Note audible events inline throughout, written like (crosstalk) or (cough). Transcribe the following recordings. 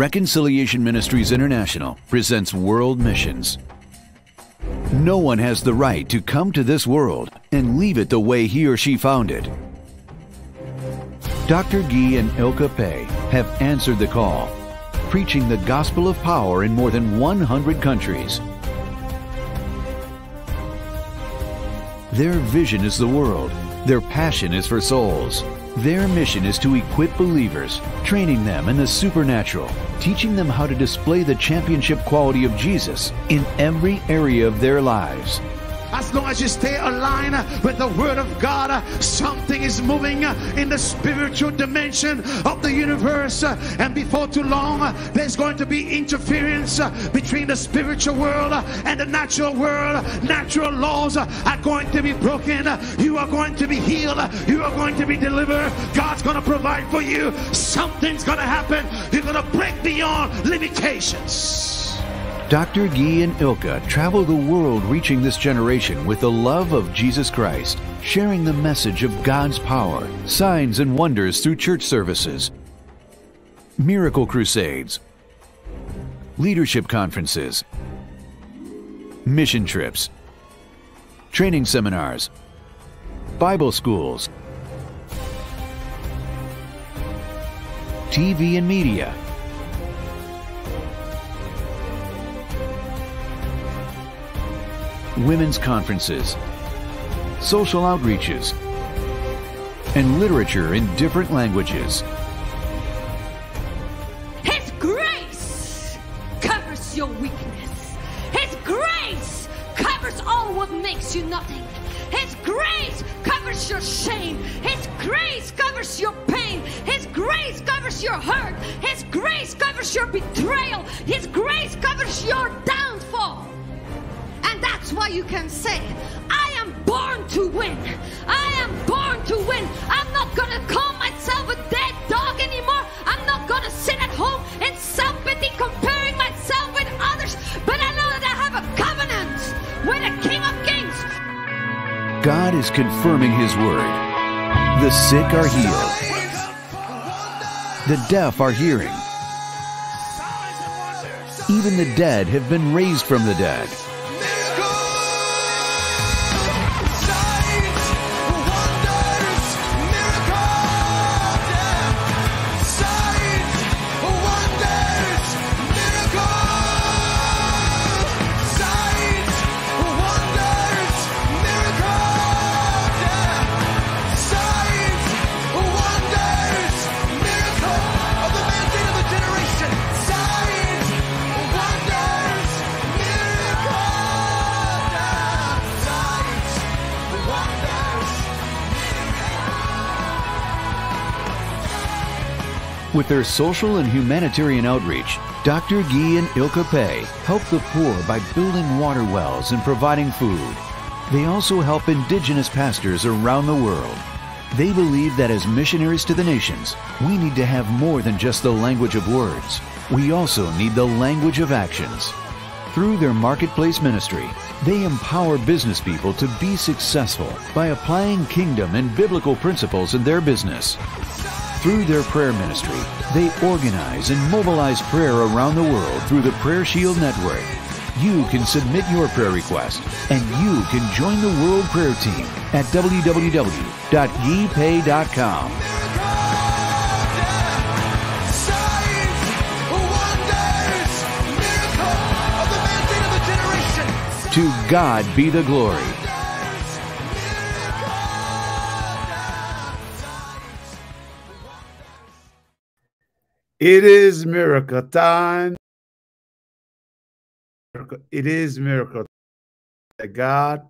Reconciliation Ministries International presents World Missions. No one has the right to come to this world and leave it the way he or she found it. Dr. Guy and Ilke Peh have answered the call, preaching the gospel of power in more than 100 countries. Their vision is the world. Their passion is for souls. Their mission is to equip believers, training them in the supernatural, teaching them how to display the championship quality of Jesus in every area of their lives. As long as you stay aligned with the Word of God, something is moving in the spiritual dimension of the universe. And before too long, there's going to be interference between the spiritual world and the natural world. Natural laws are going to be broken. You are going to be healed. You are going to be delivered. God's going to provide for you. Something's going to happen. You're going to break beyond limitations. Dr. Guy and Ilke travel the world reaching this generation with the love of Jesus Christ, sharing the message of God's power, signs, and wonders through church services, miracle crusades, leadership conferences, mission trips, training seminars, Bible schools, TV and media women's conferences, social outreaches, and literature in different languages. The deaf are hearing. Even the dead have been raised from the dead. Their social and humanitarian outreach, Dr. Guy and Ilke Peh help the poor by building water wells and providing food. They also help indigenous pastors around the world. They believe that as missionaries to the nations, we need to have more than just the language of words. We also need the language of actions. Through their marketplace ministry, they empower business people to be successful by applying kingdom and biblical principles in their business. Through their prayer ministry, they organize and mobilize prayer around the world through the Prayer Shield Network. You can submit your prayer request and you can join the World Prayer Team at www.yipay.com. To God be the glory. It is miracle time. It is miracle. That God,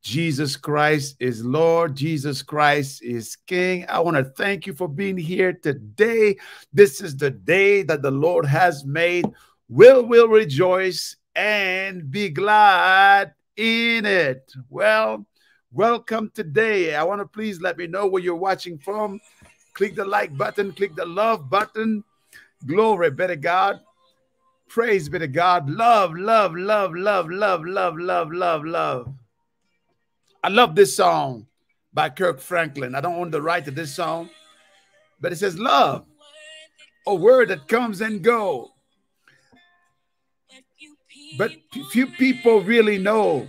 Jesus Christ is Lord. Jesus Christ is King. I want to thank you for being here today. This is the day that the Lord has made. Will will rejoice and be glad in it. Well, welcome today. I want to please let me know where you're watching from. Click the like button, click the love button. Glory be to God. Praise be to God. Love, love, love, love, love, love, love, love, love. I love this song by Kirk Franklin. I don't own the right to this song, but it says love. a word that comes and go. But few people really know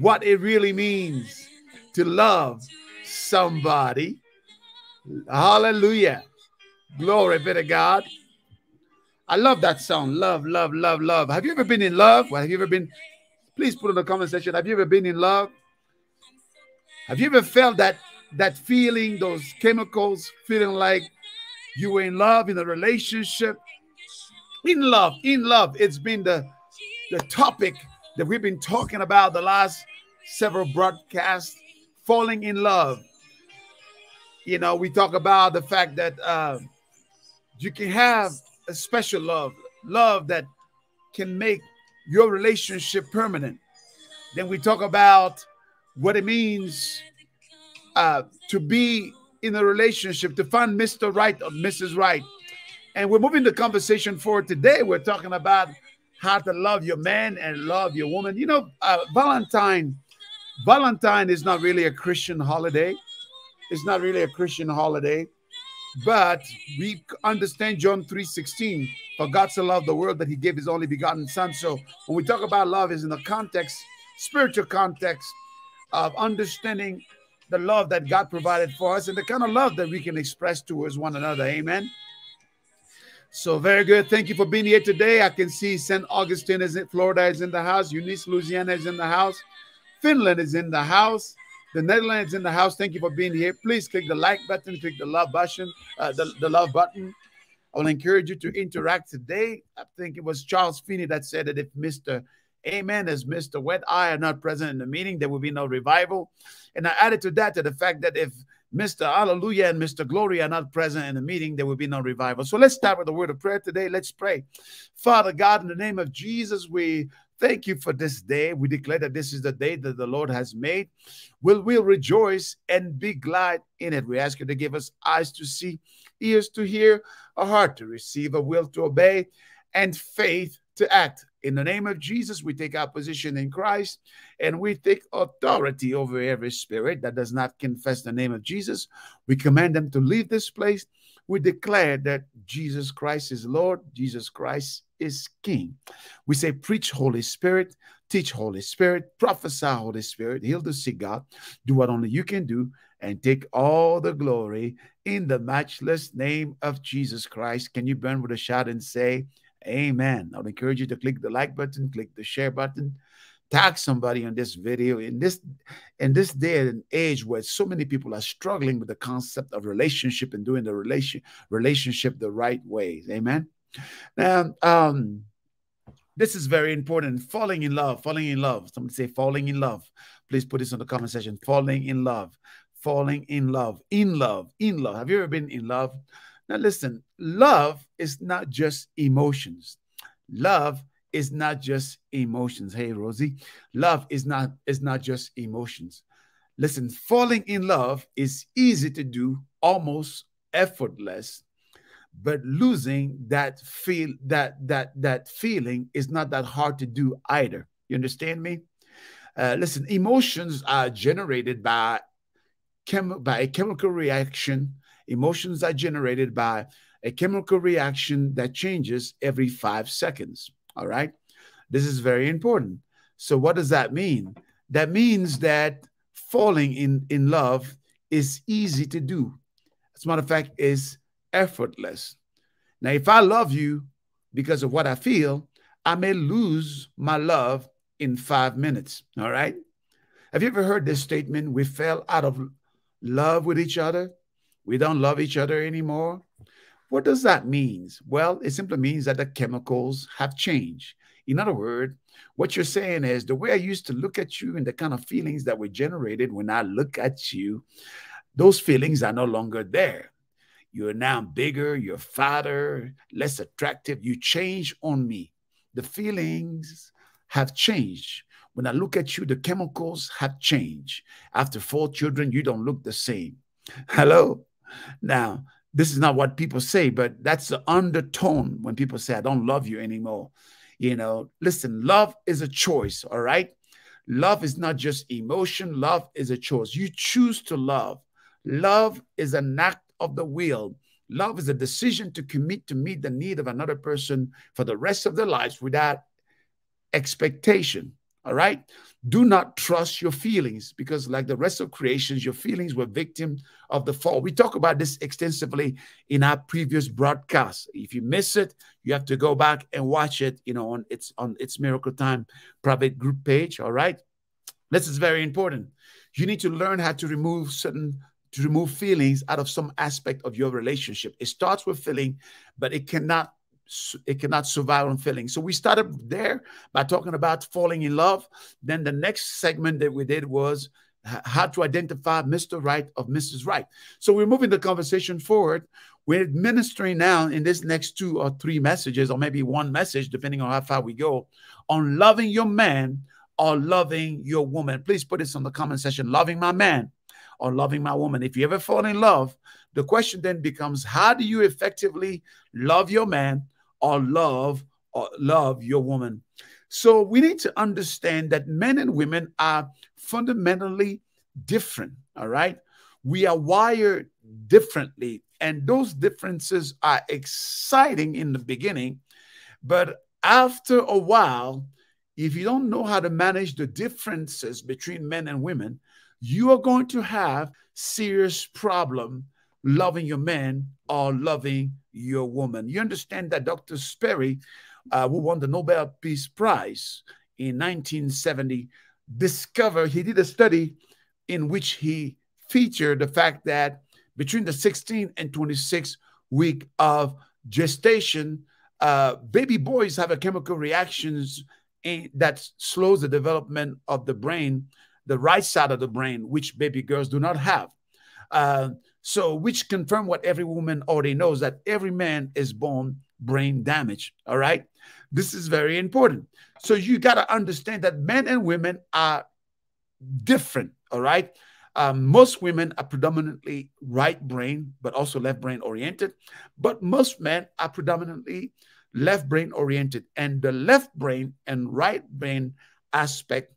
what it really means to love somebody. Hallelujah. Glory be to God. I love that song. Love, love, love, love. Have you ever been in love? Well, have you ever been? Please put in the comment section. Have you ever been in love? Have you ever felt that that feeling, those chemicals, feeling like you were in love in a relationship? In love, in love. It's been the the topic that we've been talking about the last several broadcasts. Falling in love. You know, we talk about the fact that uh, you can have a special love, love that can make your relationship permanent. Then we talk about what it means uh, to be in a relationship, to find Mr. Right or Mrs. Right. And we're moving the conversation forward today. We're talking about how to love your man and love your woman. You know, uh, Valentine, Valentine is not really a Christian holiday. It's not really a Christian holiday. But we understand John 3:16. For God so loved the world that he gave his only begotten son. So when we talk about love, is in the context, spiritual context of understanding the love that God provided for us and the kind of love that we can express towards one another. Amen. So very good. Thank you for being here today. I can see St. Augustine is in Florida is in the house. Eunice, Louisiana is in the house. Finland is in the house. The Netherlands in the house. Thank you for being here. Please click the like button, click the love button, uh, the, the love button. I will encourage you to interact today. I think it was Charles Finney that said that if Mr. Amen as Mr. Wet Eye are not present in the meeting, there will be no revival. And I added to that to the fact that if Mr. Hallelujah and Mr. Glory are not present in the meeting, there will be no revival. So let's start with a word of prayer today. Let's pray. Father God, in the name of Jesus, we Thank you for this day. We declare that this is the day that the Lord has made. We'll, we'll rejoice and be glad in it. We ask you to give us eyes to see, ears to hear, a heart to receive, a will to obey, and faith to act. In the name of Jesus, we take our position in Christ and we take authority over every spirit that does not confess the name of Jesus. We command them to leave this place. We declare that Jesus Christ is Lord, Jesus Christ is king. We say, preach, Holy Spirit, teach, Holy Spirit, prophesy, Holy Spirit, heal the sick, God, do what only you can do, and take all the glory in the matchless name of Jesus Christ. Can you burn with a shout and say, Amen? I would encourage you to click the like button, click the share button, tag somebody on this video in this in this day and age where so many people are struggling with the concept of relationship and doing the relation relationship the right way amen now, um, this is very important. Falling in love, falling in love. Somebody say falling in love. Please put this in the comment section. Falling in love, falling in love, in love, in love. Have you ever been in love? Now, listen, love is not just emotions. Love is not just emotions. Hey, Rosie, love is not is not just emotions. Listen, falling in love is easy to do, almost effortless but losing that feel that that that feeling is not that hard to do either. You understand me? Uh, listen emotions are generated by chem by a chemical reaction. Emotions are generated by a chemical reaction that changes every five seconds. All right? This is very important. So what does that mean? That means that falling in in love is easy to do. As a matter of fact is effortless. Now, if I love you because of what I feel, I may lose my love in five minutes. All right. Have you ever heard this statement? We fell out of love with each other. We don't love each other anymore. What does that mean? Well, it simply means that the chemicals have changed. In other words, what you're saying is the way I used to look at you and the kind of feelings that were generated when I look at you, those feelings are no longer there. You're now bigger, you're fatter, less attractive. You change on me. The feelings have changed. When I look at you, the chemicals have changed. After four children, you don't look the same. Hello? Now, this is not what people say, but that's the undertone when people say, I don't love you anymore. You know, listen, love is a choice, all right? Love is not just emotion, love is a choice. You choose to love. Love is an act of the will. Love is a decision to commit to meet the need of another person for the rest of their lives without expectation. All right. Do not trust your feelings because, like the rest of creations, your feelings were victim of the fall. We talk about this extensively in our previous broadcast. If you miss it, you have to go back and watch it. You know, on its on its Miracle Time private group page. All right. This is very important. You need to learn how to remove certain to remove feelings out of some aspect of your relationship. It starts with feeling, but it cannot it cannot survive on feeling. So we started there by talking about falling in love. Then the next segment that we did was how to identify Mr. Right of Mrs. Right. So we're moving the conversation forward. We're ministering now in this next two or three messages, or maybe one message, depending on how far we go, on loving your man or loving your woman. Please put this on the comment section loving my man or loving my woman. If you ever fall in love, the question then becomes how do you effectively love your man or love or love your woman. So we need to understand that men and women are fundamentally different. All right. We are wired differently, and those differences are exciting in the beginning. But after a while, if you don't know how to manage the differences between men and women, you are going to have serious problem loving your man or loving your woman. You understand that Dr. Sperry, uh, who won the Nobel Peace Prize in 1970, discovered, he did a study in which he featured the fact that between the 16 and 26 week of gestation, uh, baby boys have a chemical reactions in, that slows the development of the brain, the right side of the brain, which baby girls do not have. Uh, so, which confirm what every woman already knows that every man is born brain damaged. All right. This is very important. So, you got to understand that men and women are different. All right. Um, most women are predominantly right brain, but also left brain oriented. But most men are predominantly left brain oriented. And the left brain and right brain aspect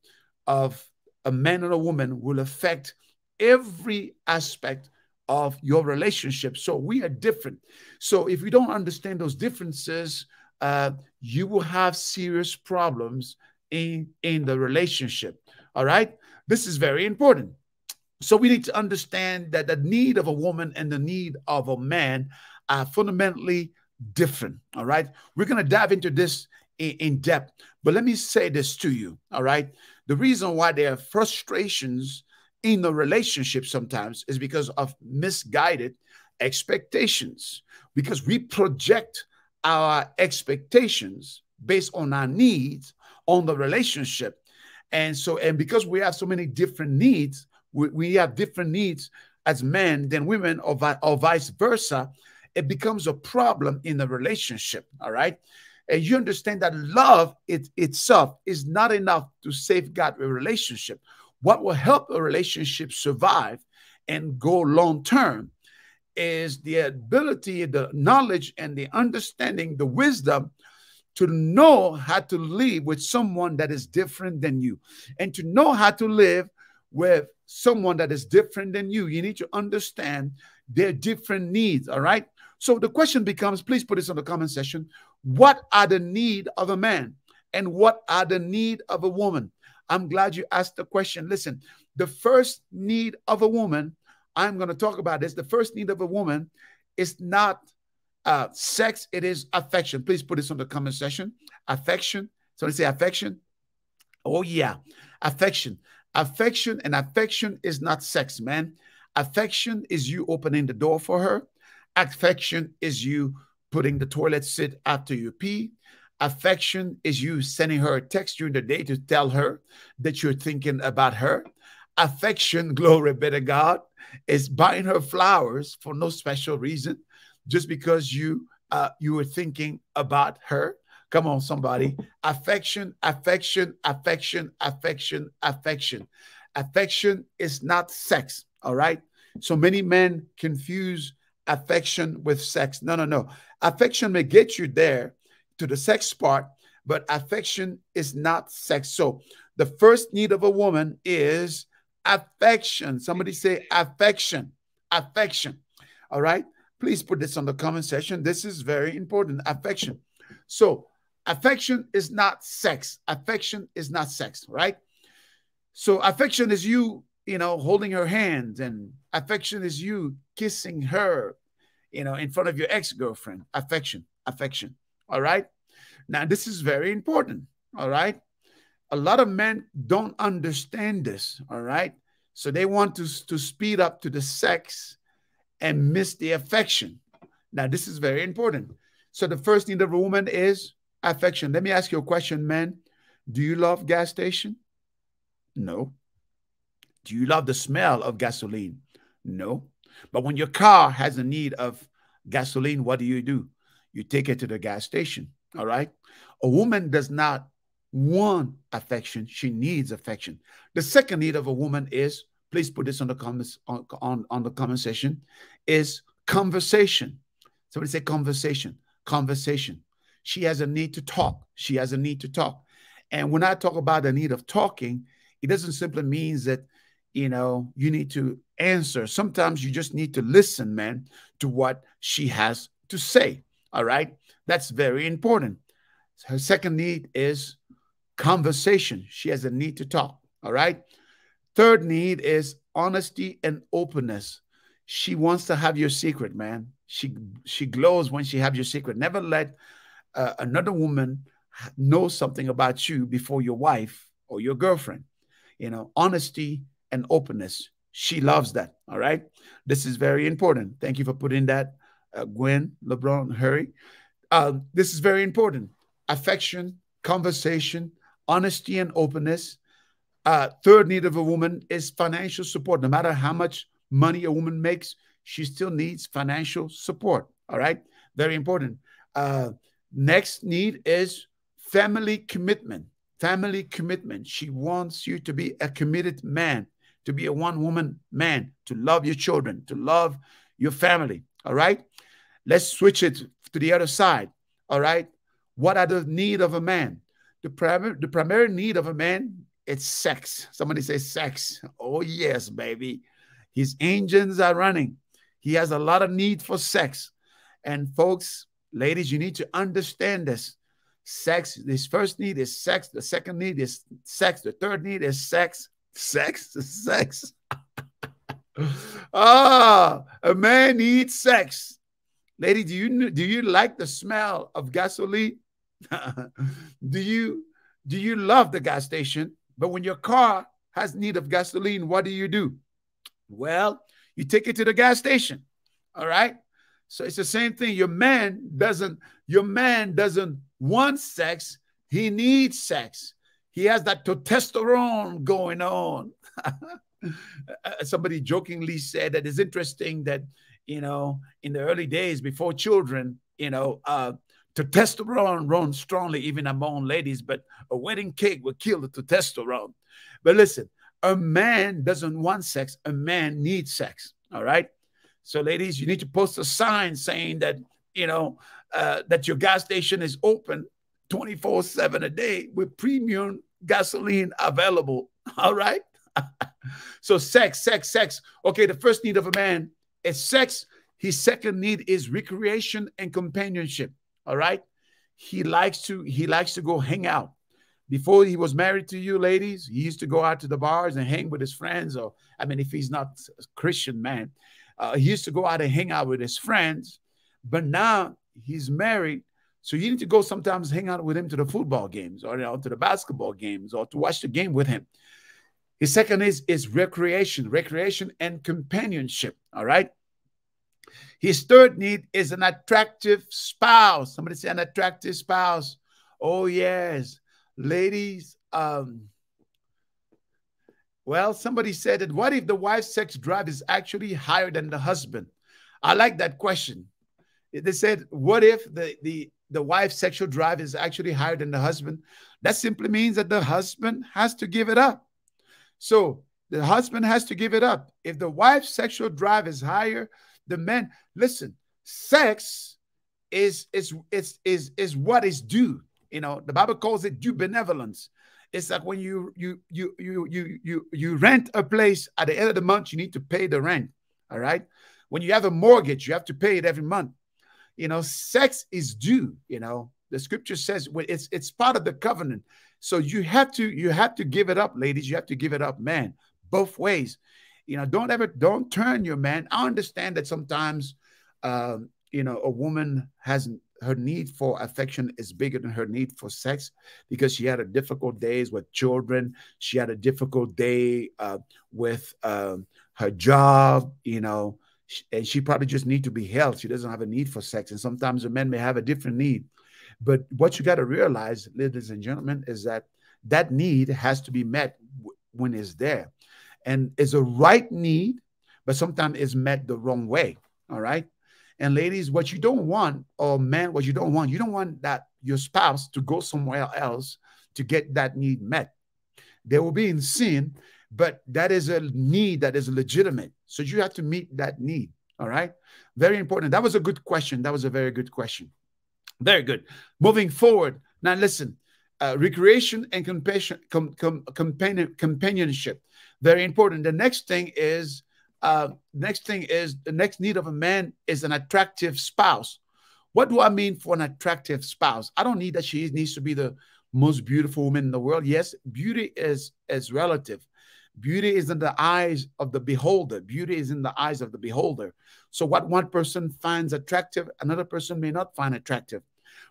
of a man and a woman will affect every aspect of your relationship. So we are different. So if you don't understand those differences, uh, you will have serious problems in in the relationship. All right, this is very important. So we need to understand that the need of a woman and the need of a man are fundamentally different. All right, we're to dive into this in, in depth. But let me say this to you. All right, the reason why there are frustrations in the relationship sometimes is because of misguided expectations, because we project our expectations based on our needs on the relationship. And so, and because we have so many different needs, we, we have different needs as men than women, or, or vice versa, it becomes a problem in the relationship. All right. And you understand that love it, itself is not enough to safeguard a relationship. What will help a relationship survive and go long term is the ability, the knowledge, and the understanding, the wisdom to know how to live with someone that is different than you and to know how to live with someone that is different than you. You need to understand their different needs. All right. So the question becomes please put this in the comment section. What are the need of a man? And what are the need of a woman? I'm glad you asked the question. Listen, the first need of a woman, I'm going to talk about this. The first need of a woman is not uh, sex, it is affection. Please put this on the comment section. Affection. So say affection. Oh, yeah. Affection. Affection and affection is not sex, man. Affection is you opening the door for her. Affection is you putting the toilet seat after you pee. Affection is you sending her a text during the day to tell her that you're thinking about her. Affection, (laughs) glory be to God, is buying her flowers for no special reason, just because you uh, you were thinking about her. Come on, somebody. Affection, affection, affection, affection, affection. Affection is not sex. All right. So many men confuse affection with sex. No, no, no. Affection may get you there, to the sex part, but affection is not sex. So the first need of a woman is affection. Somebody say affection, affection. All right. Please put this on the comment section. This is very important. Affection. So, affection is not sex. Affection is not sex, right? So, affection is you, you know, holding her hand, and affection is you kissing her, you know, in front of your ex girlfriend. Affection, affection. All right. Now, this is very important. All right. A lot of men don't understand this. All right. So they want to, to speed up to the sex and miss the affection. Now, this is very important. So the first need of a woman is affection. Let me ask you a question, men. Do you love gas station? No. Do you love the smell of gasoline? No. But when your car has a need of gasoline, what do you do? You take it to the gas station. All right. A woman does not want affection, she needs affection. The second need of a woman is, please put this on the comments on, on, on the comment is conversation. Somebody say conversation, conversation. She has a need to talk. She has a need to talk. And when I talk about the need of talking, it doesn't simply mean that, you know, you need to answer. Sometimes you just need to listen, man, to what she has to say. All right. That's very important. Her second need is conversation. She has a need to talk. All right. Third need is honesty and openness. She wants to have your secret, man. She she glows when she have your secret. Never let uh, another woman know something about you before your wife or your girlfriend. You know, honesty and openness. She loves that. All right. This is very important. Thank you for putting that, uh, Gwen, LeBron, Hurry. Uh, this is very important. Affection, conversation, honesty and openness. Uh, third need of a woman is financial support. No matter how much money a woman makes, she still needs financial support. All right, very important. Uh, next need is family commitment. Family commitment. She wants you to be a committed man, to be a one woman man, to love your children, to love your family. All right, let's switch it to the other side. All right, what are the need of a man? The primary, the primary need of a man it's sex. Somebody say sex. Oh, yes, baby. His engines are running. He has a lot of need for sex. And folks, ladies, you need to understand this. Sex, this first need is sex. The second need is sex. The third need is sex. Sex, sex. (laughs) ah, a man needs sex. Lady, do you do you like the smell of gasoline? (laughs) do you do you love the gas station? But when your car has need of gasoline, what do you do? Well, you take it to the gas station. All right. So it's the same thing. Your man doesn't, your man doesn't want sex. He needs sex. He has that testosterone going on. (laughs) Somebody jokingly said that it's interesting that, you know, in the early days before children, you know, uh, testosterone runs strongly even among ladies, but a wedding cake will kill the testosterone. But listen, a man doesn't want sex, a man needs sex. All right. So, ladies, you need to post a sign saying that, you know, uh, that your gas station is open 24 7 a day with premium gasoline available. (laughs) All right. (laughs) so, sex, sex, sex. Okay. The first need of a man is sex. His second need is recreation and companionship. All right. He likes to he likes to go hang out. Before he was married to you, ladies, he used to go out to the bars and hang with his friends. Or I mean, if he's not a Christian man, uh, he used to go out and hang out with his friends. But now he's married, so you need to go sometimes hang out with him to the football games or you know, to the basketball games or to watch the game with him. His second is is recreation, recreation and companionship. All right. His third need is an attractive spouse. Somebody say an attractive spouse. Oh, yes. Ladies, um, well, somebody said that what if the wife's sex drive is actually higher than the husband? I like that question. They said, what if the, the, the wife's sexual drive is actually higher than the husband? That simply means that the husband has to give it up. So the husband has to give it up. If the wife's sexual drive is higher the men listen sex is is is is is what is due you know the bible calls it due benevolence it's like when you you you you you you you rent a place at the end of the month you need to pay the rent all right When you have a mortgage, you have to pay it every month. You know, sex is due. You know, the scripture says it's it's part of the covenant. So you have to you have to give it up, ladies. You have to give it up, man, both ways. You know, don't ever don't turn your man. I understand that sometimes, um, you know, a woman hasn't her need for affection is bigger than her need for sex because she had a difficult days with children. She had a difficult day uh, with uh, her job, you know, and she probably just need to be held. She doesn't have a need for sex. And sometimes a man may have a different need. But what you got to realize, ladies and gentlemen, is that that need has to be met when it's there. And it's a right need, but sometimes it's met the wrong way. All right. And ladies, what you don't want, or men, what you don't want, you don't want that your spouse to go somewhere else to get that need met. They will be in sin, but that is a need that is legitimate. So you have to meet that need. All right. Very important. That was a good question. That was a very good question. Very good. Moving forward. Now, listen uh, recreation and compassion, com, com, companion, companionship. Very important. The next thing is uh, next thing is the next need of a man is an attractive spouse. What do I mean for an attractive spouse? I don't need that she needs to be the most beautiful woman in the world. Yes, beauty is is relative. Beauty is in the eyes of the beholder. Beauty is in the eyes of the beholder. So, what one person finds attractive, another person may not find attractive.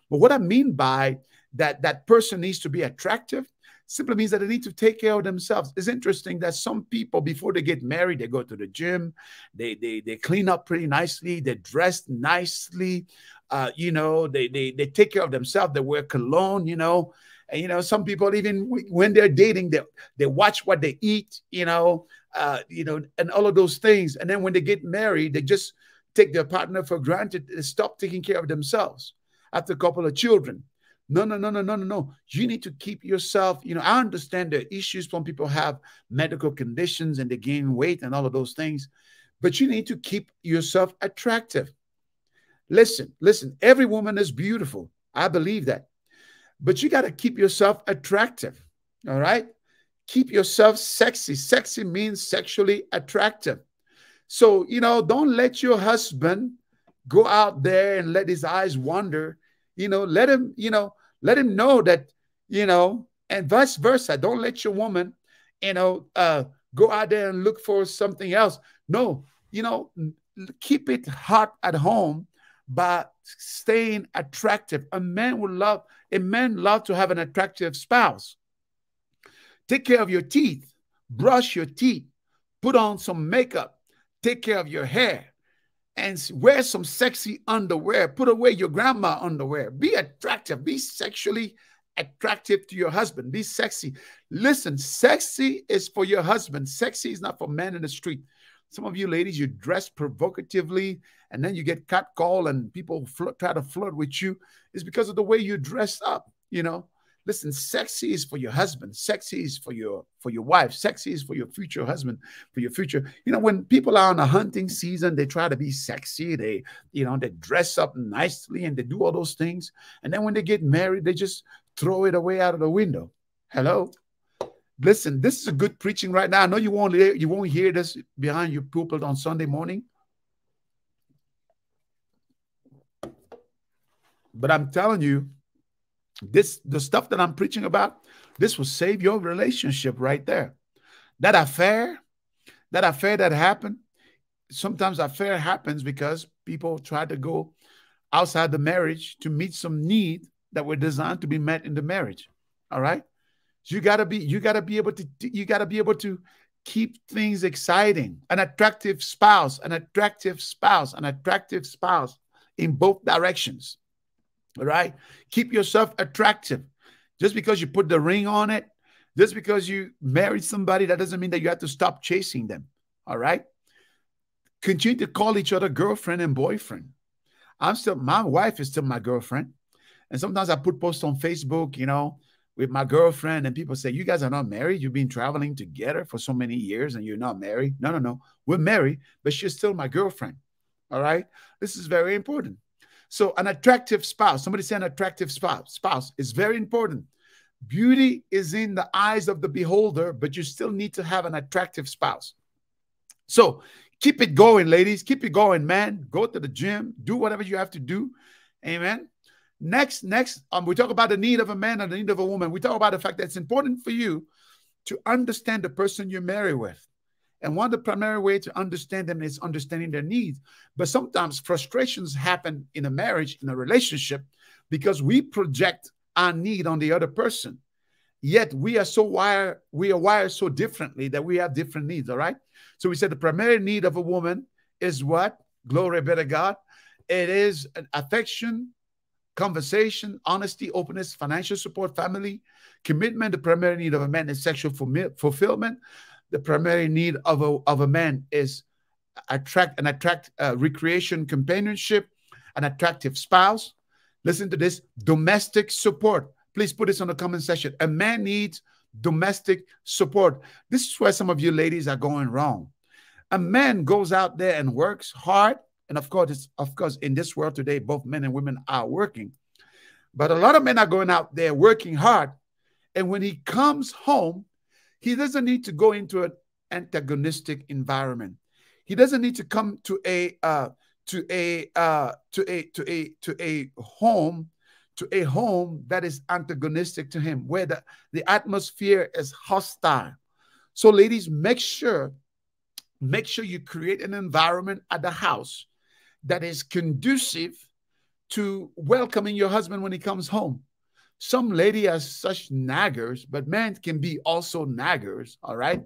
But what I mean by that, that person needs to be attractive simply means that they need to take care of themselves. It's interesting that some people, before they get married, they go to the gym, they they, they clean up pretty nicely, they dress nicely, uh, you know, they, they they take care of themselves, they wear cologne, you know, and, you know, some people even when they're dating, they they watch what they eat, you know, uh, you know, and all of those things. And then when they get married, they just take their partner for granted, they stop taking care of themselves after a couple of children. No, no, no, no, no, no, no. You need to keep yourself. You know, I understand the issues some people have medical conditions and they gain weight and all of those things, but you need to keep yourself attractive. Listen, listen, every woman is beautiful. I believe that but you got to keep yourself attractive. All right. Keep yourself sexy. Sexy means sexually attractive. So, you know, don't let your husband go out there and let his eyes wander. You know, let him, you know, let him know that, you know, and vice versa. Don't let your woman, you know, uh, go out there and look for something else. No, you know, keep it hot at home by staying attractive. A man would love, a man love to have an attractive spouse. Take care of your teeth, brush your teeth, put on some makeup, take care of your hair, and wear some sexy underwear. Put away your grandma underwear. Be attractive, be sexually attractive to your husband. Be sexy. Listen, sexy is for your husband. Sexy is not for men in the street. Some of you ladies, you dress provocatively and then you get cat call and people try to flirt with you. It's because of the way you dress up, you know. Listen, sexy is for your husband. Sexy is for your for your wife. Sexy is for your future husband, for your future. You know, when people are on a hunting season, they try to be sexy. They, you know, they dress up nicely and they do all those things. And then when they get married, they just throw it away out of the window. Hello. Listen, this is a good preaching right now. I know you won't you won't hear this behind your pulpit on Sunday morning. But I'm telling you, this the stuff that I'm preaching about, this will save your relationship right there. That affair, that affair that happened, sometimes affair happens because people try to go outside the marriage to meet some need that were designed to be met in the marriage. All right. You gotta be, you gotta be able to, you gotta be able to keep things exciting. An attractive spouse, an attractive spouse, an attractive spouse in both directions. All right. Keep yourself attractive. Just because you put the ring on it, just because you married somebody, that doesn't mean that you have to stop chasing them. All right. Continue to call each other girlfriend and boyfriend. I'm still, my wife is still my girlfriend. And sometimes I put posts on Facebook, you know, with my girlfriend and people say, You guys are not married. You've been traveling together for so many years and you're not married. No, no, no. We're married, but she's still my girlfriend. All right. This is very important. So, an attractive spouse, somebody say an attractive spouse, spouse is very important. Beauty is in the eyes of the beholder, but you still need to have an attractive spouse. So, keep it going, ladies. Keep it going, man. Go to the gym, do whatever you have to do. Amen. Next, next, um, we talk about the need of a man and the need of a woman. We talk about the fact that it's important for you to understand the person you marry with. And one of the primary way to understand them is understanding their needs. But sometimes frustrations happen in a marriage, in a relationship, because we project our need on the other person. Yet we are so wired, we are wired so differently that we have different needs. All right. So we said the primary need of a woman is what? Glory be to God. It is an affection, conversation, honesty, openness, financial support, family, commitment. The primary need of a man is sexual fulfillment. The primary need of a, of a man is attract and attract uh, recreation, companionship, an attractive spouse. Listen to this domestic support. Please put this on the comment section. A man needs domestic support. This is where some of you ladies are going wrong. A man goes out there and works hard and of course, of course, in this world today, both men and women are working. But a lot of men are going out there working hard. And when he comes home, he doesn't need to go into an antagonistic environment. He doesn't need to come to a uh, to a uh, to a to a to a home to a home that is antagonistic to him, where the, the atmosphere is hostile. So, ladies, make sure make sure you create an environment at the house that is conducive to welcoming your husband when he comes home. Some lady has such naggers, but men can be also naggers, all right?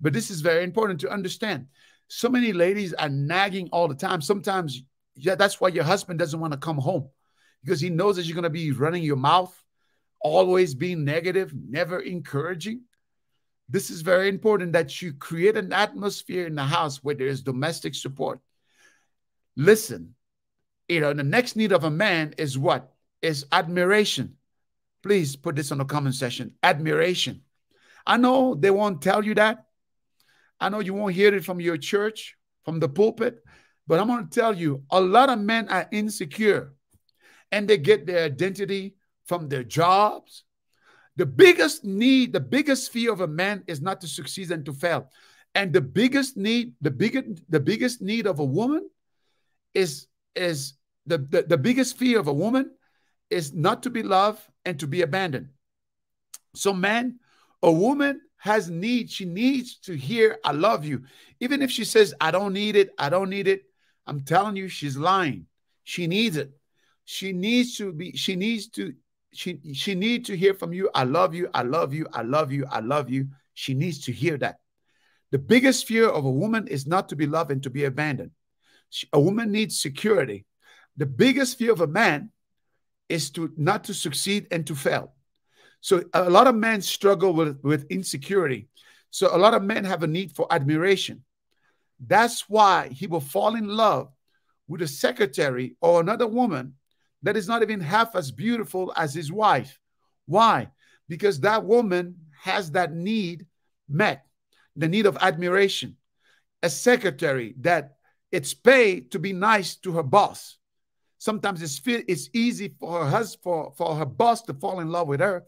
But this is very important to understand. So many ladies are nagging all the time. Sometimes, yeah, that's why your husband doesn't want to come home because he knows that you're going to be running your mouth, always being negative, never encouraging. This is very important that you create an atmosphere in the house where there is domestic support. Listen, you know, the next need of a man is what? Is admiration. Please put this on the comment section. Admiration. I know they won't tell you that. I know you won't hear it from your church, from the pulpit, but I'm going to tell you a lot of men are insecure and they get their identity from their jobs. The biggest need, the biggest fear of a man is not to succeed and to fail. And the biggest need, the biggest, the biggest need of a woman is is the, the, the biggest fear of a woman is not to be loved and to be abandoned. So, man, a woman has need. She needs to hear, I love you. Even if she says, I don't need it, I don't need it. I'm telling you, she's lying. She needs it. She needs to be, she needs to, she she needs to hear from you. I love you, I love you, I love you, I love you. She needs to hear that. The biggest fear of a woman is not to be loved and to be abandoned a woman needs security. The biggest fear of a man is to not to succeed and to fail. So a lot of men struggle with, with insecurity. So a lot of men have a need for admiration. That's why he will fall in love with a secretary or another woman that is not even half as beautiful as his wife. Why? Because that woman has that need met, the need of admiration. A secretary that it's paid to be nice to her boss. Sometimes it's it's easy for her husband, for, for her boss to fall in love with her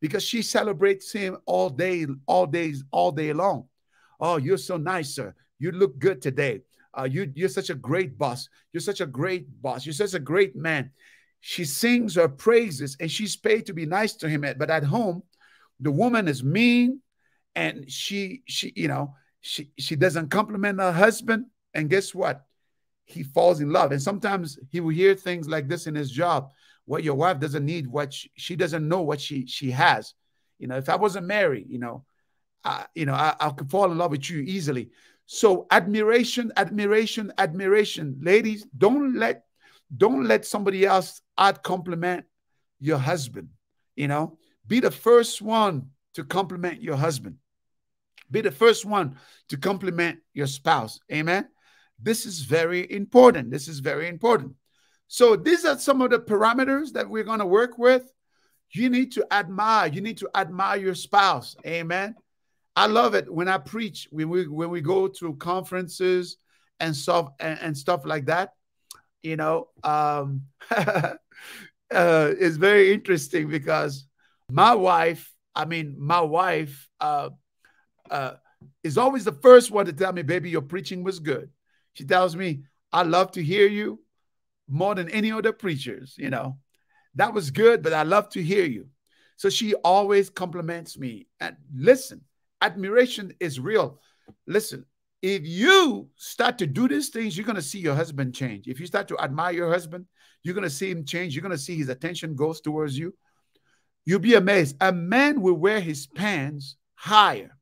because she celebrates him all day, all days, all day long. Oh, you're so nice, sir. You look good today. Uh, you, you're such a great boss. You're such a great boss. You're such a great man. She sings her praises and she's paid to be nice to him. But at home, the woman is mean and she, she, you know, she, she doesn't compliment her husband. And guess what? He falls in love. And sometimes he will hear things like this in his job. What your wife doesn't need, what she, she doesn't know what she she has. You know, if I wasn't married, you know, I, you know, I, I could fall in love with you easily. So admiration, admiration, admiration. Ladies, don't let don't let somebody else add compliment your husband. You know, be the first one to compliment your husband. Be the first one to compliment your spouse. Amen. This is very important. This is very important. So these are some of the parameters that we're going to work with. You need to admire. You need to admire your spouse. Amen. I love it when I preach, when we when we go to conferences and stuff and, and stuff like that. You know, um, (laughs) uh, it's very interesting because my wife, I mean, my wife, uh, uh, is always the first one to tell me, baby, your preaching was good. She tells me, I love to hear you more than any other preachers, you know. That was good, but I love to hear you. So she always compliments me. And listen, admiration is real. Listen, if you start to do these things, you're going to see your husband change. If you start to admire your husband, you're going to see him change. You're going to see his attention goes towards you. You'll be amazed. A man will wear his pants higher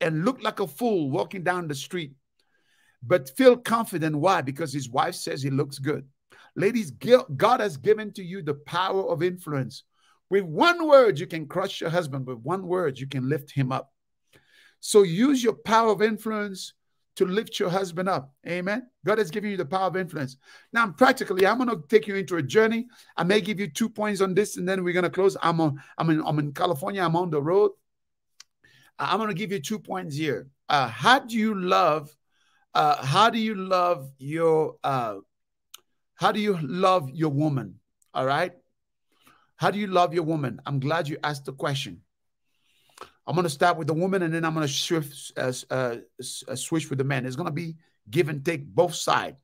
and look like a fool walking down the street, but feel confident. Why? Because his wife says he looks good. Ladies, God has given to you the power of influence. With one word, you can crush your husband. With one word, you can lift him up. So use your power of influence to lift your husband up. Amen. God has given you the power of influence. Now, practically, I'm going to take you into a journey. I may give you two points on this, and then we're going to close. I'm on. I'm in. I'm in California. I'm on the road. I'm going to give you two points here. Uh, how do you love? Uh, how do you love your? Uh, how do you love your woman? All right. How do you love your woman? I'm glad you asked the question. I'm going to start with the woman and then I'm going to shift, uh, uh, uh, switch with the man. It's going to be give and take both sides.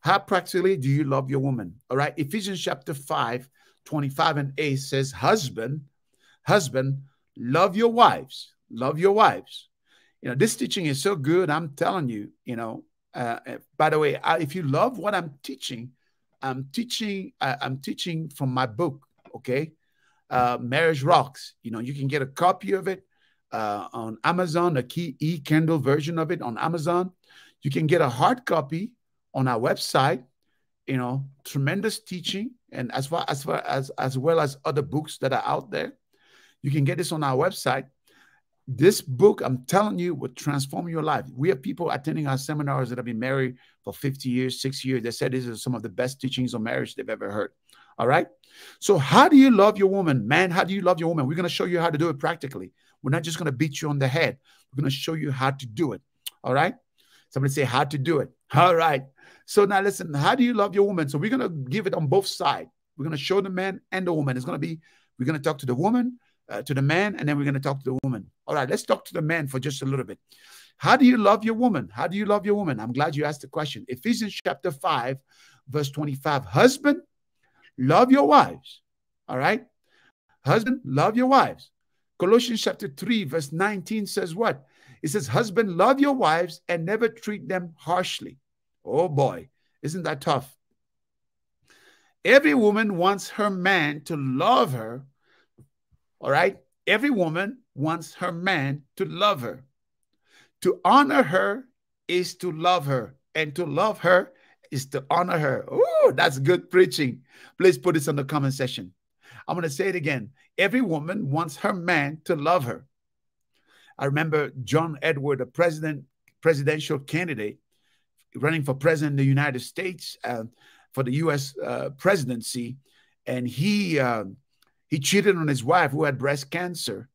How practically do you love your woman? All right. Ephesians chapter 5, 25 and 8 says, Husband, husband, love your wives. Love your wives. You know, this teaching is so good. I'm telling you, you know, uh, uh by the way, I, if you love what I'm teaching, I'm teaching, uh, I'm teaching from my book. Okay. Uh, Marriage Rocks. You know, you can get a copy of it uh, on Amazon, a key e Kindle version of it on Amazon. You can get a hard copy on our website. You know, tremendous teaching, and as far as far as as well as other books that are out there, you can get this on our website. This book, I'm telling you, will transform your life. We have people attending our seminars that have been married for 50 years, six years. They said these are some of the best teachings on marriage they've ever heard. All right. So, how do you love your woman? Man, how do you love your woman? We're going to show you how to do it practically. We're not just going to beat you on the head. We're going to show you how to do it. All right. Somebody say how to do it. (laughs) All right. So now listen, how do you love your woman? So we're going to give it on both sides. We're going to show the man and the woman. It's going to be, we're going to talk to the woman, uh, to the man, and then we're going to talk to the woman. All right. Let's talk to the man for just a little bit. How do you love your woman? How do you love your woman? I'm glad you asked the question. Ephesians chapter 5, verse 25. Husband, love your wives. All right. Husband, love your wives Colossians chapter 3, verse 19 says what? It says, Husband, love your wives and never treat them harshly. Oh boy, isn't that tough? Every woman wants her man to love her. All right? Every woman wants her man to love her. To honor her is to love her, and to love her is to honor her. Oh, that's good preaching. Please put this in the comment section. I'm going to say it again. Every woman wants her man to love her. I remember John Edward, a president, presidential candidate, running for president in the United States uh, for the U.S. Uh, presidency, and he uh, he cheated on his wife who had breast cancer.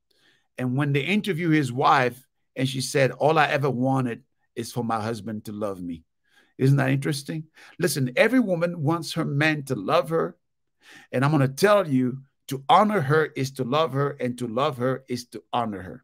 And when they interviewed his wife, and she said, "All I ever wanted is for my husband to love me." Isn't that interesting? Listen, every woman wants her man to love her, and I'm going to tell you to honor her is to love her, and to love her is to honor her.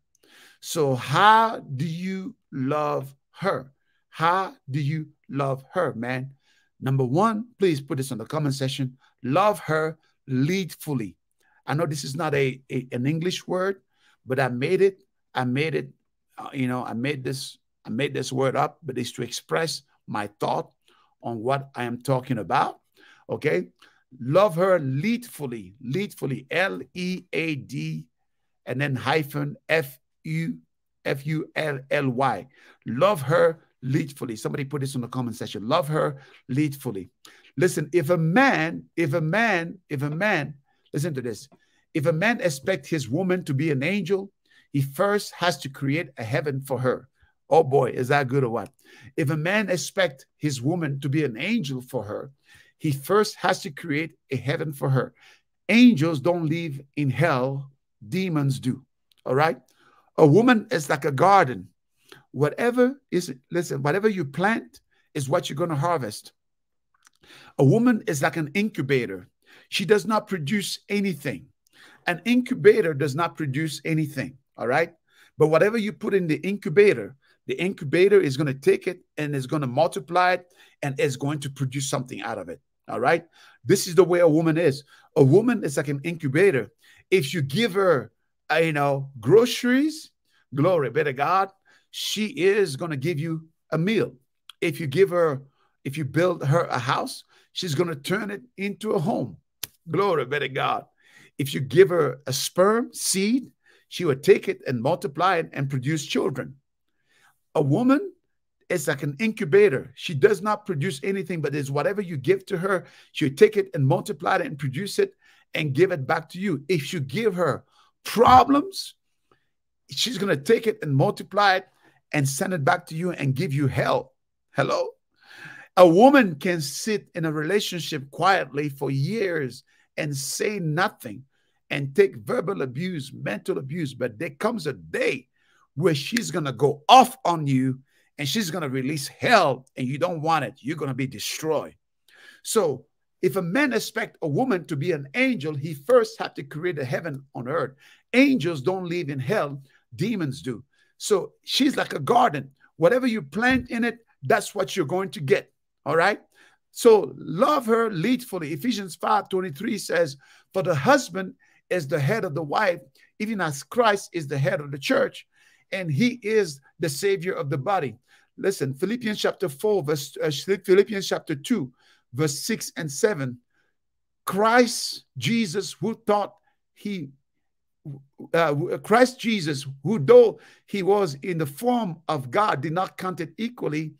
So, how do you love her? How do you love her, man? Number one, please put this on the comment section. Love her leadfully. I know this is not a, a an English word, but I made it. I made it. Uh, you know, I made this. I made this word up, but it's to express my thought on what I am talking about. Okay. Love her leadfully, leadfully, L E A D, and then hyphen F U F U L L Y. Love her leadfully. Somebody put this in the comment section. Love her leadfully. Listen, if a man, if a man, if a man, listen to this. If a man expects his woman to be an angel, he first has to create a heaven for her. Oh boy, is that good or what? If a man expects his woman to be an angel for her, he first has to create a heaven for her. Angels don't live in hell, demons do. All right? A woman is like a garden. Whatever is, listen, whatever you plant is what you're going to harvest. A woman is like an incubator. She does not produce anything. An incubator does not produce anything. All right? But whatever you put in the incubator, The incubator is going to take it and is going to multiply it and is going to produce something out of it. All right. This is the way a woman is. A woman is like an incubator. If you give her, uh, you know, groceries, glory be to God, she is going to give you a meal. If you give her, if you build her a house, she's going to turn it into a home. Glory be to God. If you give her a sperm seed, she will take it and multiply it and produce children. A woman is like an incubator. She does not produce anything, but is whatever you give to her, she'll take it and multiply it and produce it and give it back to you. If you give her problems, she's going to take it and multiply it and send it back to you and give you hell. Hello? A woman can sit in a relationship quietly for years and say nothing and take verbal abuse, mental abuse, but there comes a day where she's going to go off on you and she's going to release hell and you don't want it. You're going to be destroyed. So, if a man expect a woman to be an angel, he first had to create a heaven on earth. Angels don't live in hell, demons do. So, she's like a garden. Whatever you plant in it, that's what you're going to get. All right? So love her leadfully. Ephesians 5 23 says, For the husband is the head of the wife, even as Christ is the head of the church, and he is the savior of the body. Listen, Philippians chapter 4, verse uh, Philippians chapter 2, verse 6 and 7. Christ Jesus, who thought he uh, Christ Jesus, who though he was in the form of God, did not count it equally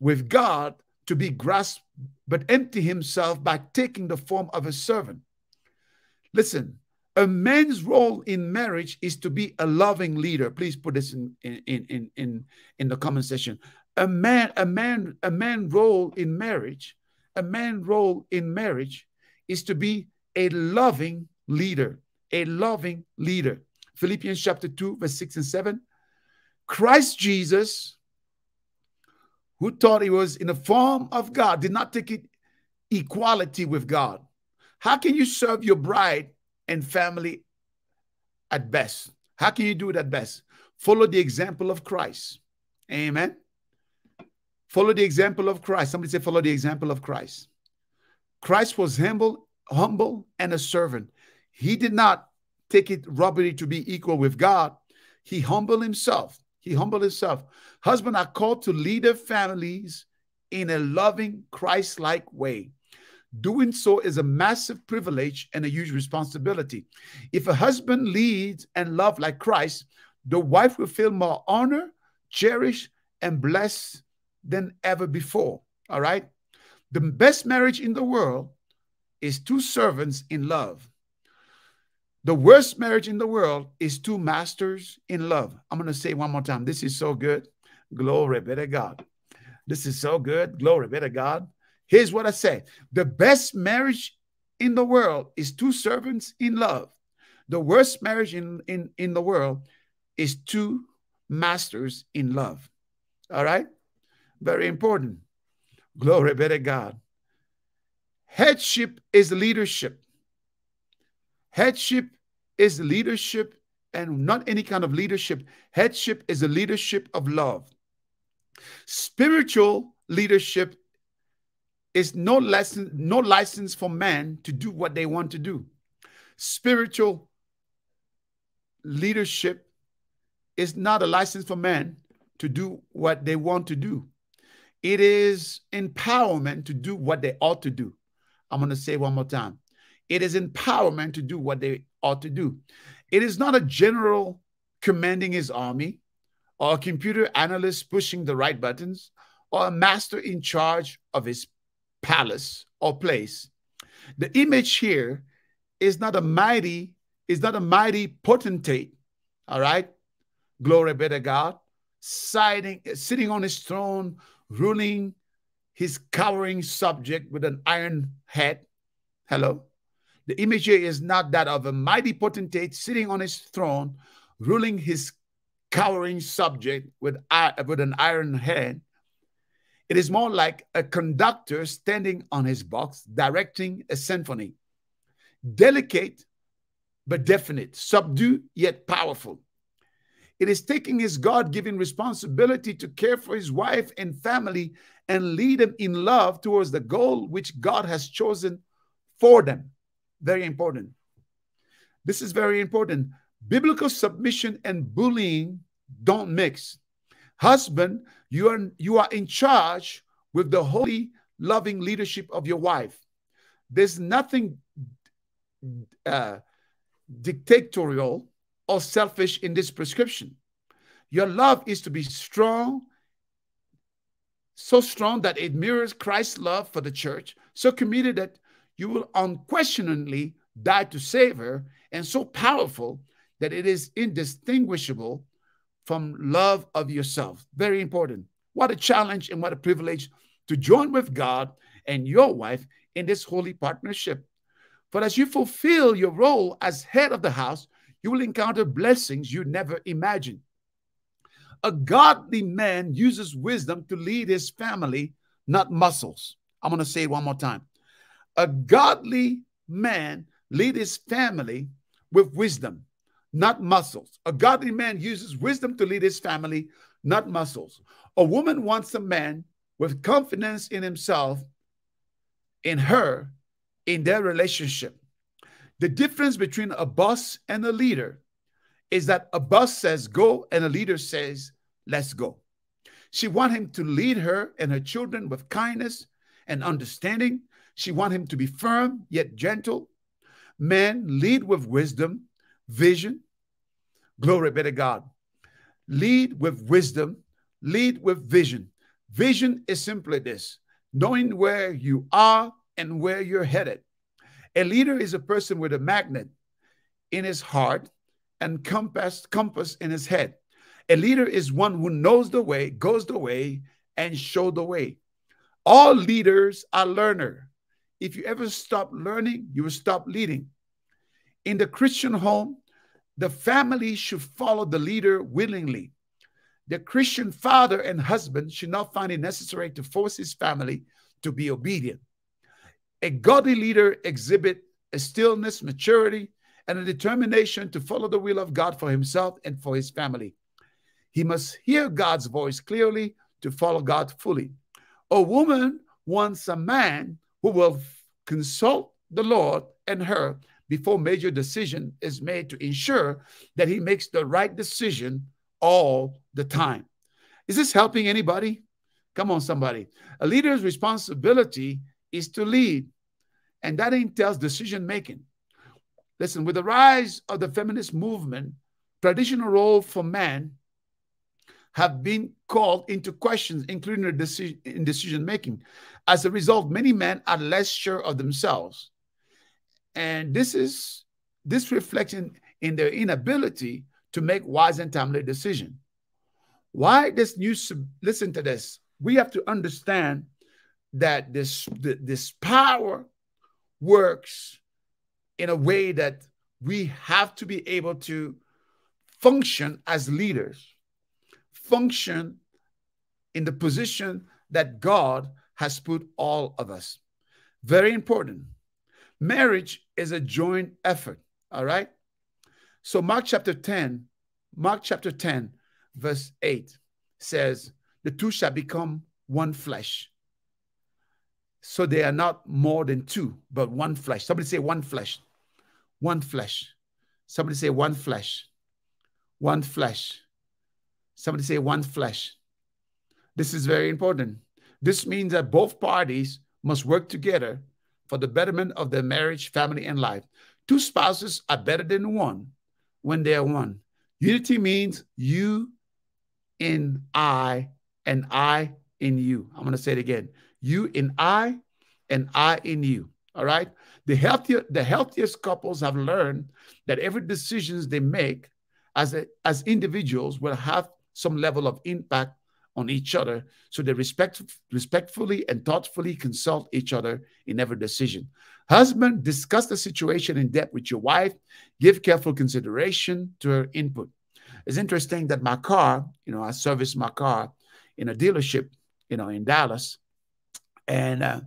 with God to be grasped, but empty himself by taking the form of a servant. Listen, a man's role in marriage is to be a loving leader. Please put this in in in in, in the comment section. A man, a man, a man role in marriage, a man role in marriage is to be a loving leader, a loving leader. Philippians chapter 2, verse 6 and 7. Christ Jesus who thought he was in the form of God, did not take it equality with God. How can you serve your bride and family at best? How can you do it at best? Follow the example of Christ. Amen. Follow the example of Christ. Somebody say, follow the example of Christ. Christ was humble, humble and a servant. He did not take it robbery to be equal with God. He humbled himself. He humbled himself. Husbands are called to lead their families in a loving, Christ like way. Doing so is a massive privilege and a huge responsibility. If a husband leads and love like Christ, the wife will feel more honor, cherished, and blessed than ever before. All right. The best marriage in the world is two servants in love. The worst marriage in the world is two masters in love. I'm going to say one more time. This is so good. Glory be to God. This is so good. Glory be to God. Here's what I say the best marriage in the world is two servants in love. The worst marriage in, in, in the world is two masters in love. All right? Very important. Glory be to God. Headship is leadership. Headship is leadership and not any kind of leadership. Headship is a leadership of love. Spiritual leadership is no lesson, no license for men to do what they want to do. Spiritual leadership is not a license for men to do what they want to do. It is empowerment to do what they ought to do. I'm going to say one more time. It is empowerment to do what they ought to do. It is not a general commanding his army or a computer analyst pushing the right buttons or a master in charge of his palace or place. The image here is not a mighty, is not a mighty potentate, all right? Glory be to God, siding, sitting on his throne, ruling his cowering subject with an iron head. Hello? The image here is not that of a mighty potentate sitting on his throne, ruling his cowering subject with, with an iron hand. It is more like a conductor standing on his box, directing a symphony. Delicate but definite, subdued yet powerful. It is taking his God given responsibility to care for his wife and family and lead them in love towards the goal which God has chosen for them. Very important. This is very important. Biblical submission and bullying don't mix. Husband, you are, you are in charge with the holy, loving leadership of your wife. There's nothing uh, dictatorial or selfish in this prescription. Your love is to be strong, so strong that it mirrors Christ's love for the church, so committed that you will unquestioningly die to save her, and so powerful that it is indistinguishable from love of yourself. Very important. What a challenge and what a privilege to join with God and your wife in this holy partnership. For as you fulfill your role as head of the house, you will encounter blessings you never imagined. A godly man uses wisdom to lead his family, not muscles. I'm going to say it one more time. A godly man lead his family with wisdom, not muscles. A godly man uses wisdom to lead his family, not muscles. A woman wants a man with confidence in himself, in her, in their relationship. The difference between a boss and a leader is that a boss says go and a leader says let's go. She want him to lead her and her children with kindness and understanding. She want him to be firm yet gentle. Men lead with wisdom, vision. Glory be to God. Lead with wisdom, lead with vision. Vision is simply this knowing where you are and where you're headed. A leader is a person with a magnet in his heart and compass, compass in his head. A leader is one who knows the way, goes the way, and show the way. All leaders are learner. If you ever stop learning, you will stop leading. In the Christian home, the family should follow the leader willingly. The Christian father and husband should not find it necessary to force his family to be obedient. A godly leader exhibit a stillness, maturity, and a determination to follow the will of God for himself and for his family. He must hear God's voice clearly to follow God fully. A woman wants a man who will consult the Lord and her before major decision is made to ensure that he makes the right decision all the time. Is this helping anybody? Come on, somebody. A leader's responsibility is to lead, and that entails decision making. Listen, with the rise of the feminist movement, traditional role for men have been called into questions, including their decision, in decision making. As a result, many men are less sure of themselves. And this is this reflects in, in their inability to make wise and timely decisions. Why this new listen to this? We have to understand that this this power works in a way that we have to be able to function as leaders function in the position that God has put all of us. Very important. Marriage is a joint effort, all right? So, Mark chapter 10, Mark chapter 10, verse 8 says, The two shall become one flesh. So they are not more than two, but one flesh. Somebody say one flesh. One flesh. Somebody say one flesh. One flesh. Somebody say one flesh. This is very important. This means that both parties must work together for the betterment of their marriage, family, and life. Two spouses are better than one when they are one. Unity means you in I and I in you. I'm going to say it again. You in I and I in you. All right. The healthier, the healthiest couples have learned that every decisions they make as a, as individuals will have some level of impact on each other so they respect, respectfully and thoughtfully consult each other in every decision. Husband, discuss the situation in depth with your wife. Give careful consideration to her input. It's interesting that my car, you know, I service my car in a dealership, you know, in Dallas. And uh,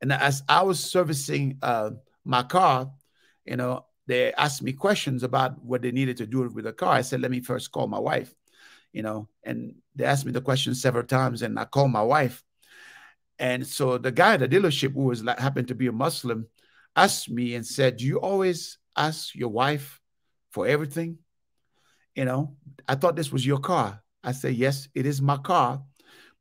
and as I was servicing uh, my car, you know, they asked me questions about what they needed to do with the car. I said, let me first call my wife, you know, and they asked me the question several times, and I called my wife. And so the guy at the dealership, who was like, happened to be a Muslim, asked me and said, Do you always ask your wife for everything? You know, I thought this was your car. I said, Yes, it is my car.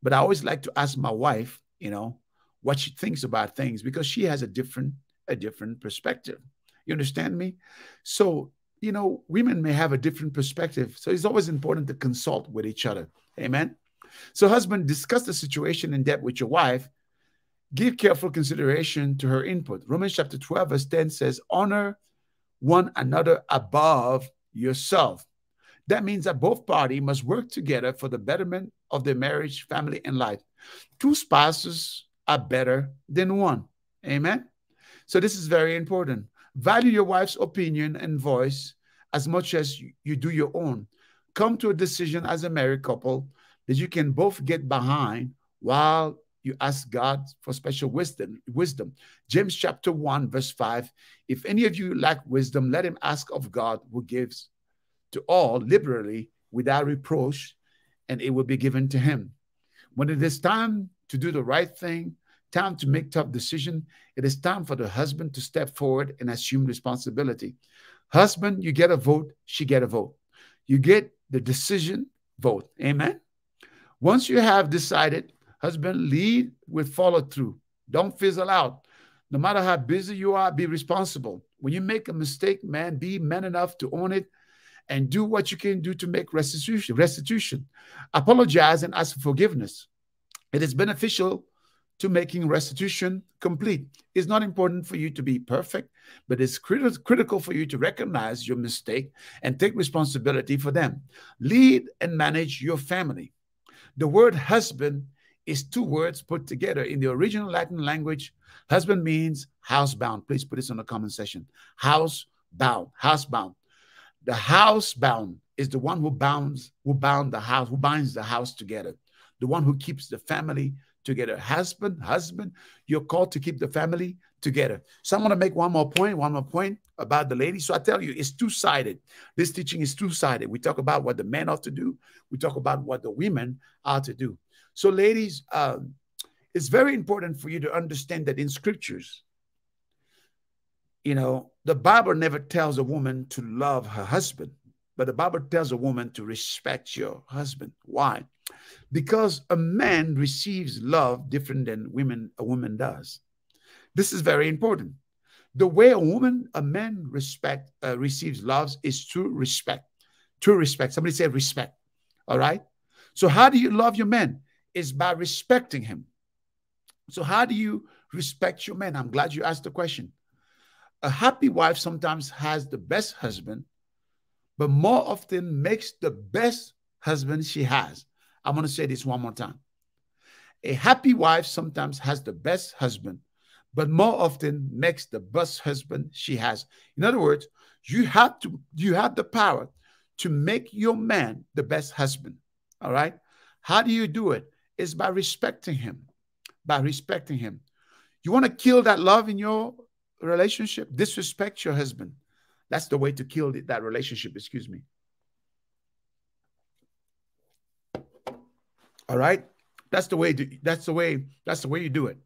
But I always like to ask my wife, you know, what she thinks about things because she has a different, a different perspective. You understand me? So, you know, women may have a different perspective. So it's always important to consult with each other. Amen. So, husband, discuss the situation in depth with your wife. Give careful consideration to her input. Romans chapter 12, verse 10 says, Honor one another above yourself. That means that both parties must work together for the betterment of their marriage, family, and life. Two spouses are better than one. Amen. So, this is very important. Value your wife's opinion and voice as much as you do your own. Come to a decision as a married couple that you can both get behind while you ask God for special wisdom. Wisdom. James chapter 1, verse 5. If any of you lack wisdom, let him ask of God who gives to all liberally without reproach, and it will be given to him. When it is time to do the right thing, time to make tough decision, it is time for the husband to step forward and assume responsibility. Husband, you get a vote, she get a vote. You get the decision, vote. Amen. Once you have decided, husband, lead with follow through. Don't fizzle out. No matter how busy you are, be responsible. When you make a mistake, man, be man enough to own it and do what you can do to make restitution. Restitution. Apologize and ask for forgiveness. It is beneficial to making restitution complete. It's not important for you to be perfect, but it's crit critical for you to recognize your mistake and take responsibility for them. Lead and manage your family. The word husband is two words put together. In the original Latin language, husband means housebound. Please put this on the comment section. Housebound, housebound. The housebound is the one who bounds, who bound the house, who binds the house together, the one who keeps the family together. Husband, husband, you're called to keep the family together. So I'm going to make one more point, one more point about the lady. So I tell you, it's two-sided. This teaching is two-sided. We talk about what the men ought to do. We talk about what the women are to do. So ladies, um, it's very important for you to understand that in scriptures, you know, the Bible never tells a woman to love her husband, but the Bible tells a woman to respect your husband. Why? Because a man receives love different than women a woman does. This is very important. The way a woman, a man respect uh, receives loves is through respect. True respect. Somebody say respect. All right. So how do you love your man? Is by respecting him. So how do you respect your man? I'm glad you asked the question. A happy wife sometimes has the best husband, but more often makes the best husband she has. I'm going to say this one more time. A happy wife sometimes has the best husband, but more often makes the best husband she has. In other words, you have to you have the power to make your man the best husband. All right? How do you do it? it? Is by respecting him. By respecting him. You want to kill that love in your relationship? Disrespect your husband. That's the way to kill that relationship, excuse me. All right? That's the way to, that's the way that's the way you do it.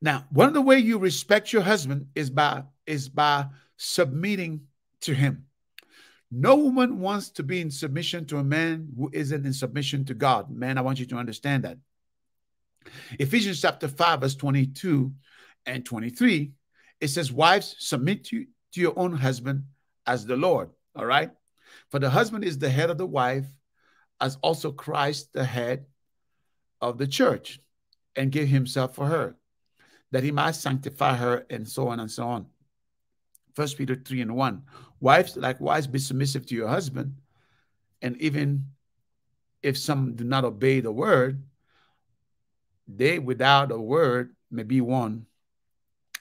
Now, one of the way you respect your husband is by is by submitting to him. No woman wants to be in submission to a man who isn't in submission to God. Man, I want you to understand that. Ephesians chapter 5, verse 22 and 23, it says, Wives, submit to, to your own husband as the Lord. All right. For the husband is the head of the wife, as also Christ the head of the church, and give himself for her that he might sanctify her, and so on and so on. First Peter 3 and 1. Wives, likewise, be submissive to your husband, and even if some do not obey the word, they without a word may be won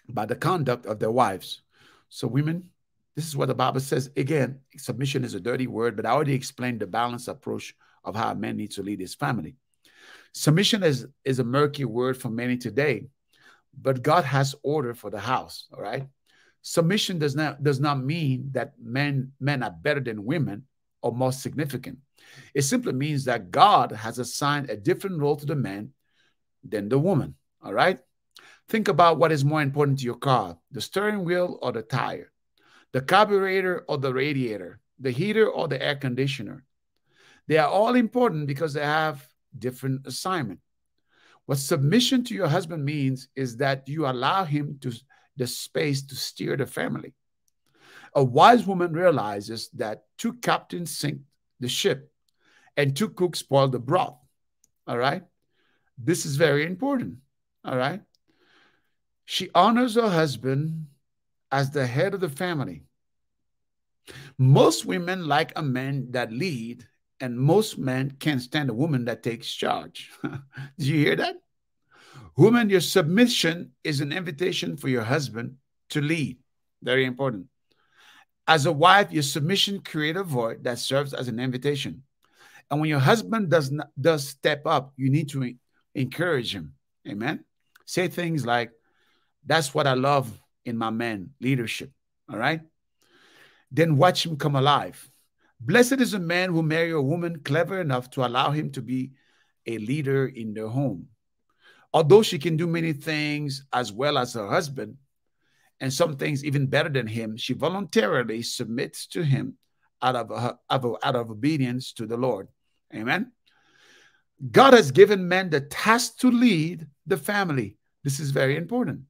by the conduct of their wives. So, women, this is what the Bible says. Again, submission is a dirty word, but I already explained the balanced approach of how a man needs to lead his family. Submission is, is a murky word for many today but God has order for the house. All right. Submission does not does not mean that men men are better than women or more significant. It simply means that God has assigned a different role to the man than the woman. All right. Think about what is more important to your car the steering wheel or the tire, the carburetor or the radiator, the heater or the air conditioner. They are all important because they have different assignment. What submission to your husband means is that you allow him to the space to steer the family. A wise woman realizes that two captains sink the ship and two cooks spoil the broth. All right. This is very important. All right. She honors her husband as the head of the family. Most women like a man that lead, and most men can't stand a woman that takes charge. (laughs) Did you hear that? Woman, your submission is an invitation for your husband to lead. Very important. As a wife, your submission creates a void that serves as an invitation. And when your husband does not does step up, you need to encourage him. Amen. Say things like, "That's what I love in my man leadership." All right. Then watch him come alive. Blessed is a man who marry a woman clever enough to allow him to be a leader in their home. Although she can do many things as well as her husband, and some things even better than him, she voluntarily submits to him out of, her, out of obedience to the Lord. Amen. God has given men the task to lead the family. This is very important.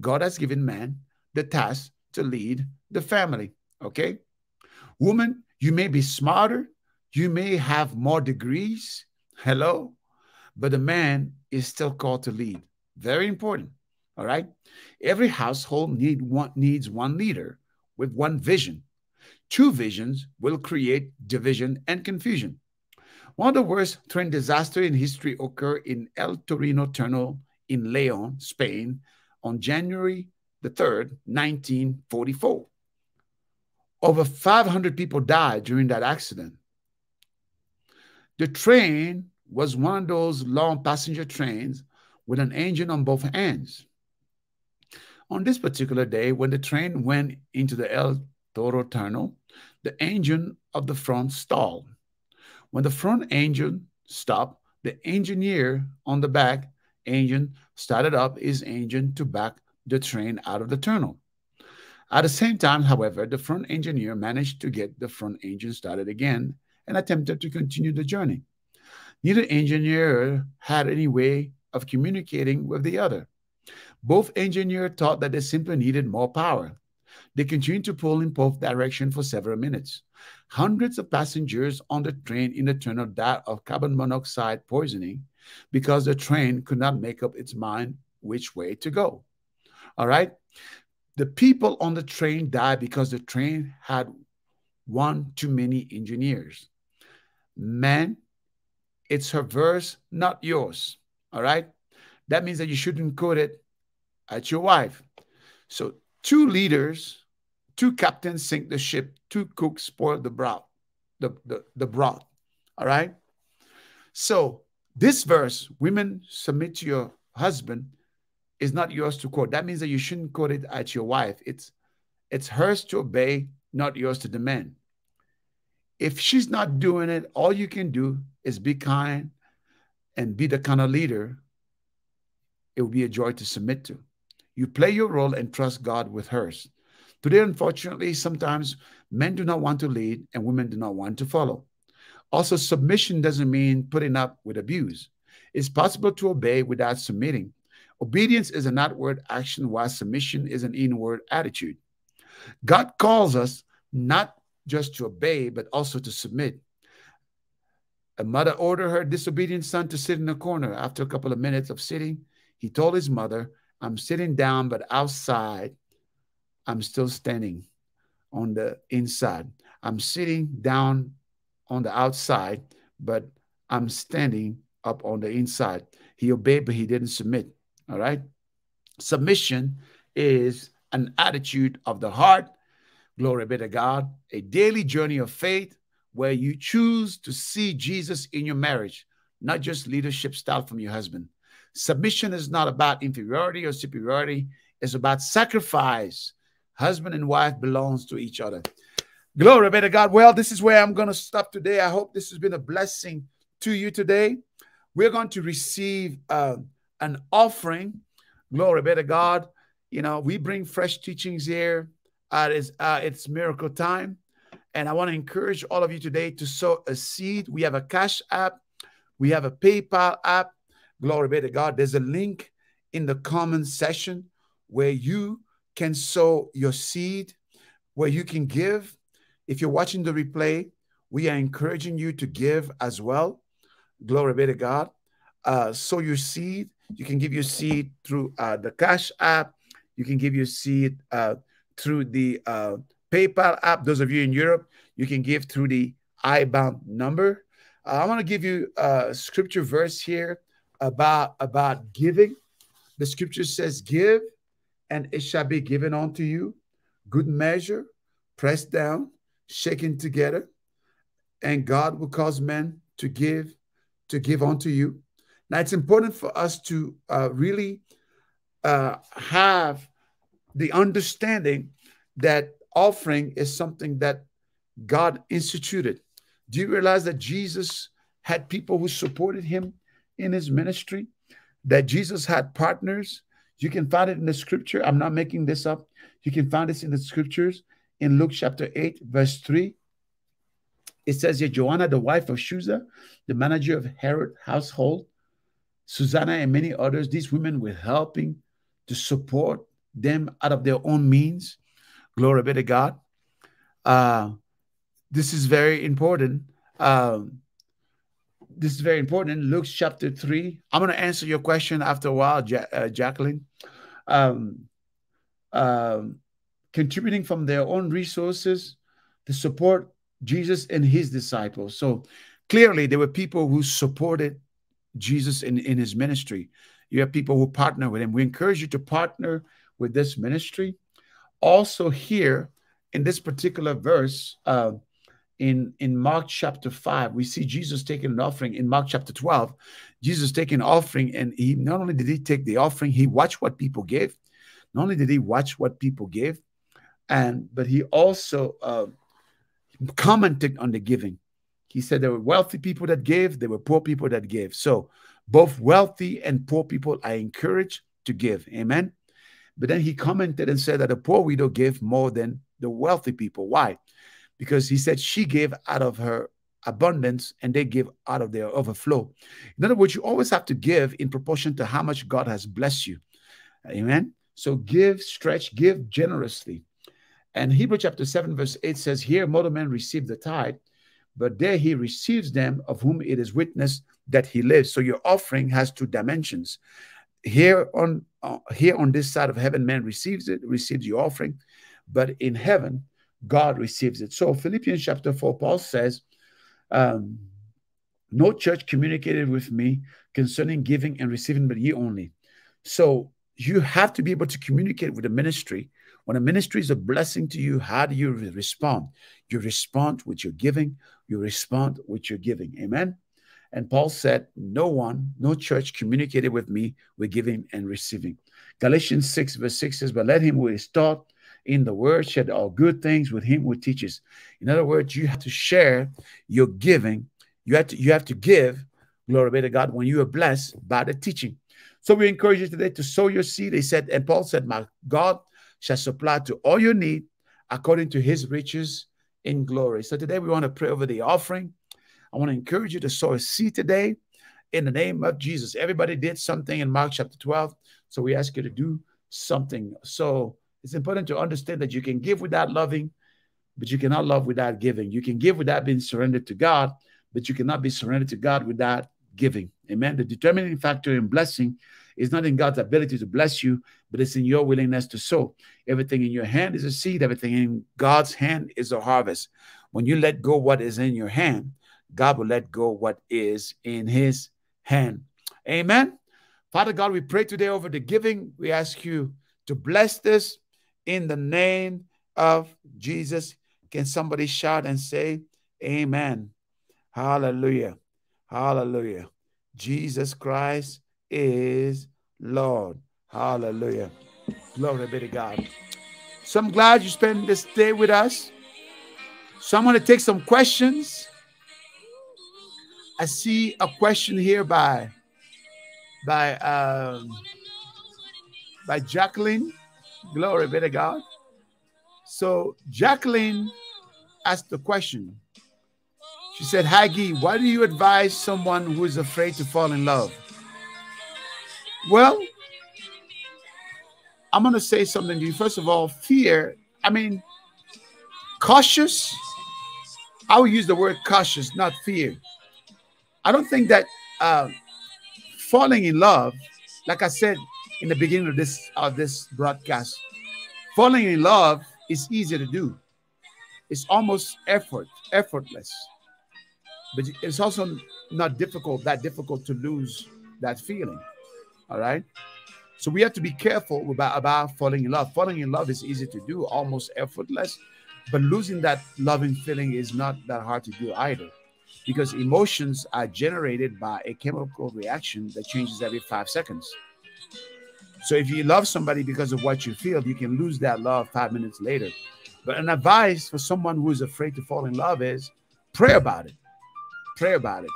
God has given man the task to lead the family. Okay. Woman, you may be smarter, you may have more degrees. Hello but a man is still called to lead. Very important. All right. Every household need one, needs one leader with one vision. Two visions will create division and confusion. One of the worst train disasters in history occurred in El Torino Tunnel in Leon, Spain, on January the 3rd, 1944. Over 500 people died during that accident. The train was one of those long passenger trains with an engine on both ends. On this particular day, when the train went into the El Toro tunnel, the engine of the front stalled. When the front engine stopped, the engineer on the back engine started up his engine to back the train out of the tunnel. At the same time, however, the front engineer managed to get the front engine started again and attempted to continue the journey. Neither engineer had any way of communicating with the other. Both engineers thought that they simply needed more power. They continued to pull in both directions for several minutes. Hundreds of passengers on the train in the tunnel died of carbon monoxide poisoning because the train could not make up its mind which way to go. All right. The people on the train died because the train had one too many engineers. Men it's her verse, not yours. All right. That means that you shouldn't quote it at your wife. So two leaders, two captains sink the ship, two cooks spoil the broth, the, the, the broth. All right. So this verse, women submit to your husband, is not yours to quote. That means that you shouldn't quote it at your wife. It's it's hers to obey, not yours to demand. If she's not doing it, all you can do is be kind and be the kind of leader it will be a joy to submit to. You play your role and trust God with hers. Today, unfortunately, sometimes men do not want to lead and women do not want to follow. Also, submission doesn't mean putting up with abuse. It's possible to obey without submitting. Obedience is an outward action, while submission is an inward attitude. God calls us not just to obey, but also to submit. A mother ordered her disobedient son to sit in a corner. After a couple of minutes of sitting, he told his mother, I'm sitting down, but outside, I'm still standing on the inside. I'm sitting down on the outside, but I'm standing up on the inside. He obeyed, but he didn't submit. All right. Submission is an attitude of the heart Glory be to God. A daily journey of faith where you choose to see Jesus in your marriage, not just leadership style from your husband. Submission is not about inferiority or superiority, it's about sacrifice. Husband and wife belongs to each other. Glory be to God. Well, this is where I'm going to stop today. I hope this has been a blessing to you today. We're going to receive uh, an offering. Glory be to God. You know, we bring fresh teachings here. Uh, it's, uh, it's miracle time. And I want to encourage all of you today to sow a seed. We have a cash app, we have a PayPal app. Glory be to God. There's a link in the comment section where you can sow your seed, where you can give. If you're watching the replay, we are encouraging you to give as well. Glory be to God. Uh, sow your seed. You can give your seed through uh, the Cash app. You can give your seed uh, through the uh, PayPal app. Those of you in Europe, you can give through the IBAN number. Uh, I want to give you a scripture verse here about about giving. The scripture says, "Give, and it shall be given unto you, good measure, pressed down, shaken together, and God will cause men to give, to give unto you." Now, it's important for us to uh, really uh, have the understanding that offering is something that God instituted. Do you realize that Jesus had people who supported him in his ministry? That Jesus had partners? You can find it in the scripture. I'm not making this up. You can find this in the scriptures in Luke chapter 8, verse 3. It says here Joanna, the wife of Chuza, the manager of Herod household, Susanna, and many others, these women were helping to support them out of their own means. Glory be to God. Uh, this is very important. Um, this is very important. Luke chapter 3. I'm going to answer your question after a while, ja uh, Jacqueline. Um, um, contributing from their own resources to support Jesus and his disciples. So clearly, there were people who supported Jesus in, in his ministry. You have people who partner with him. We encourage you to partner with this ministry. Also, here in this particular verse, uh, in, in Mark chapter 5, we see Jesus taking an offering. In Mark chapter 12, Jesus taking an offering, and he not only did he take the offering, he watched what people gave. Not only did he watch what people gave, and but he also uh, commented on the giving. He said there were wealthy people that gave, there were poor people that gave. So both wealthy and poor people are encouraged to give. Amen. But then he commented and said that the poor widow gave more than the wealthy people. Why? Because he said she gave out of her abundance and they give out of their overflow. In other words, you always have to give in proportion to how much God has blessed you. Amen. So give, stretch, give generously. And Hebrew chapter 7, verse 8 says, Here mortal men receive the tithe, but there he receives them of whom it is witness that he lives. So your offering has two dimensions. Here on uh, here on this side of heaven, man receives it, receives your offering, but in heaven, God receives it. So Philippians chapter 4, Paul says, um, no church communicated with me concerning giving and receiving, but ye only. So you have to be able to communicate with the ministry. When a ministry is a blessing to you, how do you respond? You respond with your giving, you respond with your giving. Amen. And Paul said, No one, no church communicated with me with giving and receiving. Galatians 6, verse 6 says, But let him who is taught in the word share all good things with him who teaches. In other words, you have to share your giving. You have to, you have to give, glory be to God, when you are blessed by the teaching. So we encourage you today to sow your seed. He said, and Paul said, My God shall supply to all your need according to his riches in glory. So today we want to pray over the offering. I want to encourage you to sow a seed today in the name of Jesus. Everybody did something in Mark chapter 12. So we ask you to do something. So it's important to understand that you can give without loving, but you cannot love without giving. You can give without being surrendered to God, but you cannot be surrendered to God without giving. Amen. The determining factor in blessing is not in God's ability to bless you, but it's in your willingness to sow. Everything in your hand is a seed, everything in God's hand is a harvest. When you let go what is in your hand, God will let go what is in his hand. Amen. Father God, we pray today over the giving. We ask you to bless this in the name of Jesus. Can somebody shout and say, Amen? Hallelujah. Hallelujah. Jesus Christ is Lord. Hallelujah. Glory be to God. So I'm glad you spent this day with us. So I'm going to take some questions. I see a question here by by um, by Jacqueline. Glory be to God. So Jacqueline asked the question. She said, Haggy, why do you advise someone who is afraid to fall in love? Well, I'm going to say something to you. First of all, fear, I mean, cautious. I will use the word cautious, not fear. I don't think that uh, falling in love, like I said in the beginning of this of this broadcast, falling in love is easy to do. It's almost effort, effortless. But it's also not difficult, that difficult to lose that feeling. All right. So we have to be careful about, about falling in love. Falling in love is easy to do, almost effortless, but losing that loving feeling is not that hard to do either because emotions are generated by a chemical reaction that changes every five seconds. So if you love somebody because of what you feel, you can lose that love five minutes later. But an advice for someone who is afraid to fall in love is pray about it. Pray about it.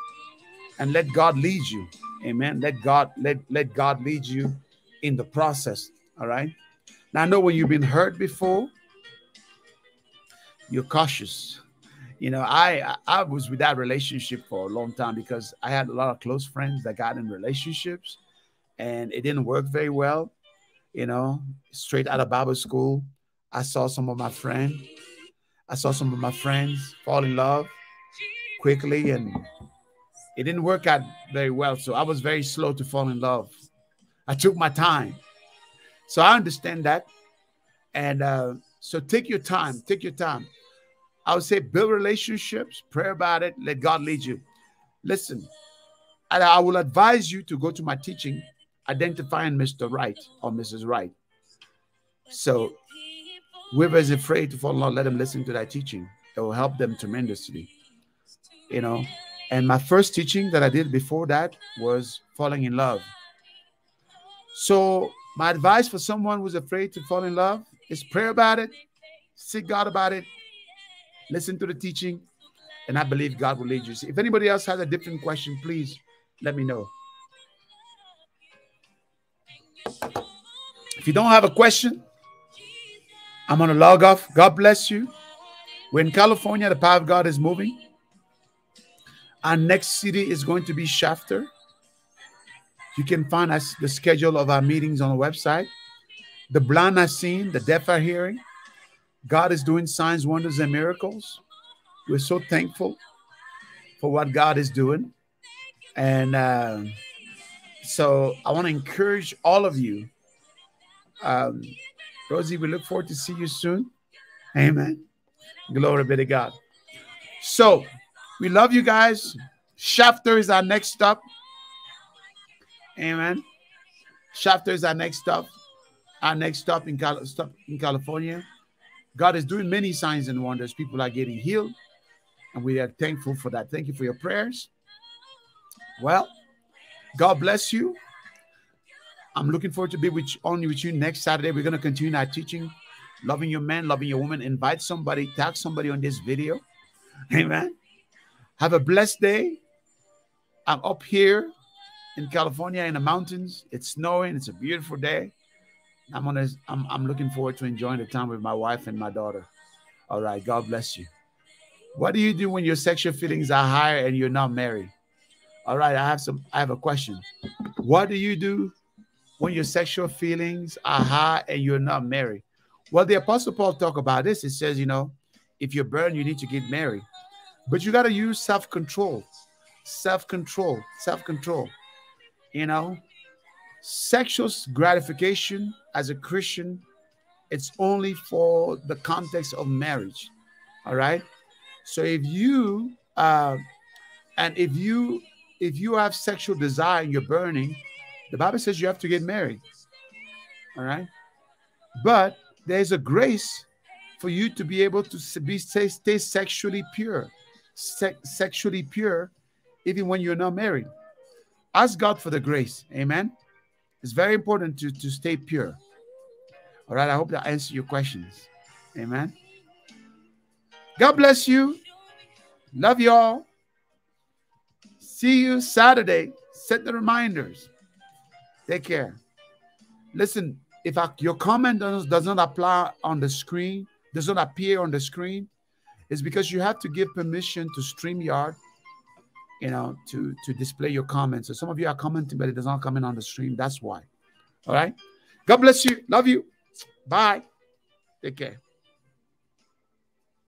And let God lead you. Amen. Let God let, let God lead you in the process. All right. Now I know when you've been hurt before, you're cautious. You know, I I was with that relationship for a long time because I had a lot of close friends that got in relationships and it didn't work very well. You know, straight out of Bible school, I saw some of my friends, I saw some of my friends fall in love quickly and it didn't work out very well. So I was very slow to fall in love I took my time. So I understand that. And uh, so take your time. Take your time. I would say build relationships, pray about it, let God lead you. Listen, and I will advise you to go to my teaching, identifying Mr. Right or Mrs. Right. So whoever is afraid to fall in love, let them listen to that teaching. It will help them tremendously. You know, and my first teaching that I did before that was falling in love. So, my advice for someone who's afraid to fall in love is pray about it, seek God about it, listen to the teaching, and I believe God will lead you. if anybody else has a different question, please let me know. If you don't have a question, I'm going to log off. God bless you. We're in California. The power of God is moving. Our next city is going to be Shafter. You can find us the schedule of our meetings on the website. The blind are seeing, the deaf are hearing. God is doing signs, wonders, and miracles. We're so thankful for what God is doing. And uh, so I want to encourage all of you. Um, Rosie, we look forward to see you soon. Amen. Glory be to God. So we love you guys. Shafter is our next stop. Amen. Shafter is our next stop. Our next stop in, Cal- stop in California. God is doing many signs and wonders. People are getting healed, and we are thankful for that. Thank you for your prayers. Well, God bless you. I'm looking forward to be with on with you next Saturday. We're going to continue our teaching, loving your man, loving your woman. Invite somebody, tag somebody on this video. Amen. Have a blessed day. I'm up here in California in the mountains. It's snowing. It's a beautiful day. I'm gonna I'm I'm looking forward to enjoying the time with my wife and my daughter. All right, God bless you. What do you do when your sexual feelings are higher and you're not married? All right, I have some I have a question. What do you do when your sexual feelings are high and you're not married? Well, the apostle Paul talk about this. It says, you know, if you're burned, you need to get married. But you got to use self-control. Self-control. Self-control. You know, sexual gratification as a Christian, it's only for the context of marriage. All right. So if you uh, and if you if you have sexual desire and you're burning, the Bible says you have to get married. All right. But there's a grace for you to be able to be stay, stay sexually pure, se sexually pure, even when you're not married. Ask God for the grace. Amen. It's very important to, to stay pure. All right. I hope that answers your questions. Amen. God bless you. Love y'all. See you Saturday. Set the reminders. Take care. Listen, if I, your comment does, does not apply on the screen, does not appear on the screen, it's because you have to give permission to StreamYard, you know, to, to display your comments. So some of you are commenting, but it does not come in on the stream. That's why. All right. God bless you. Love you. Bye. Take care.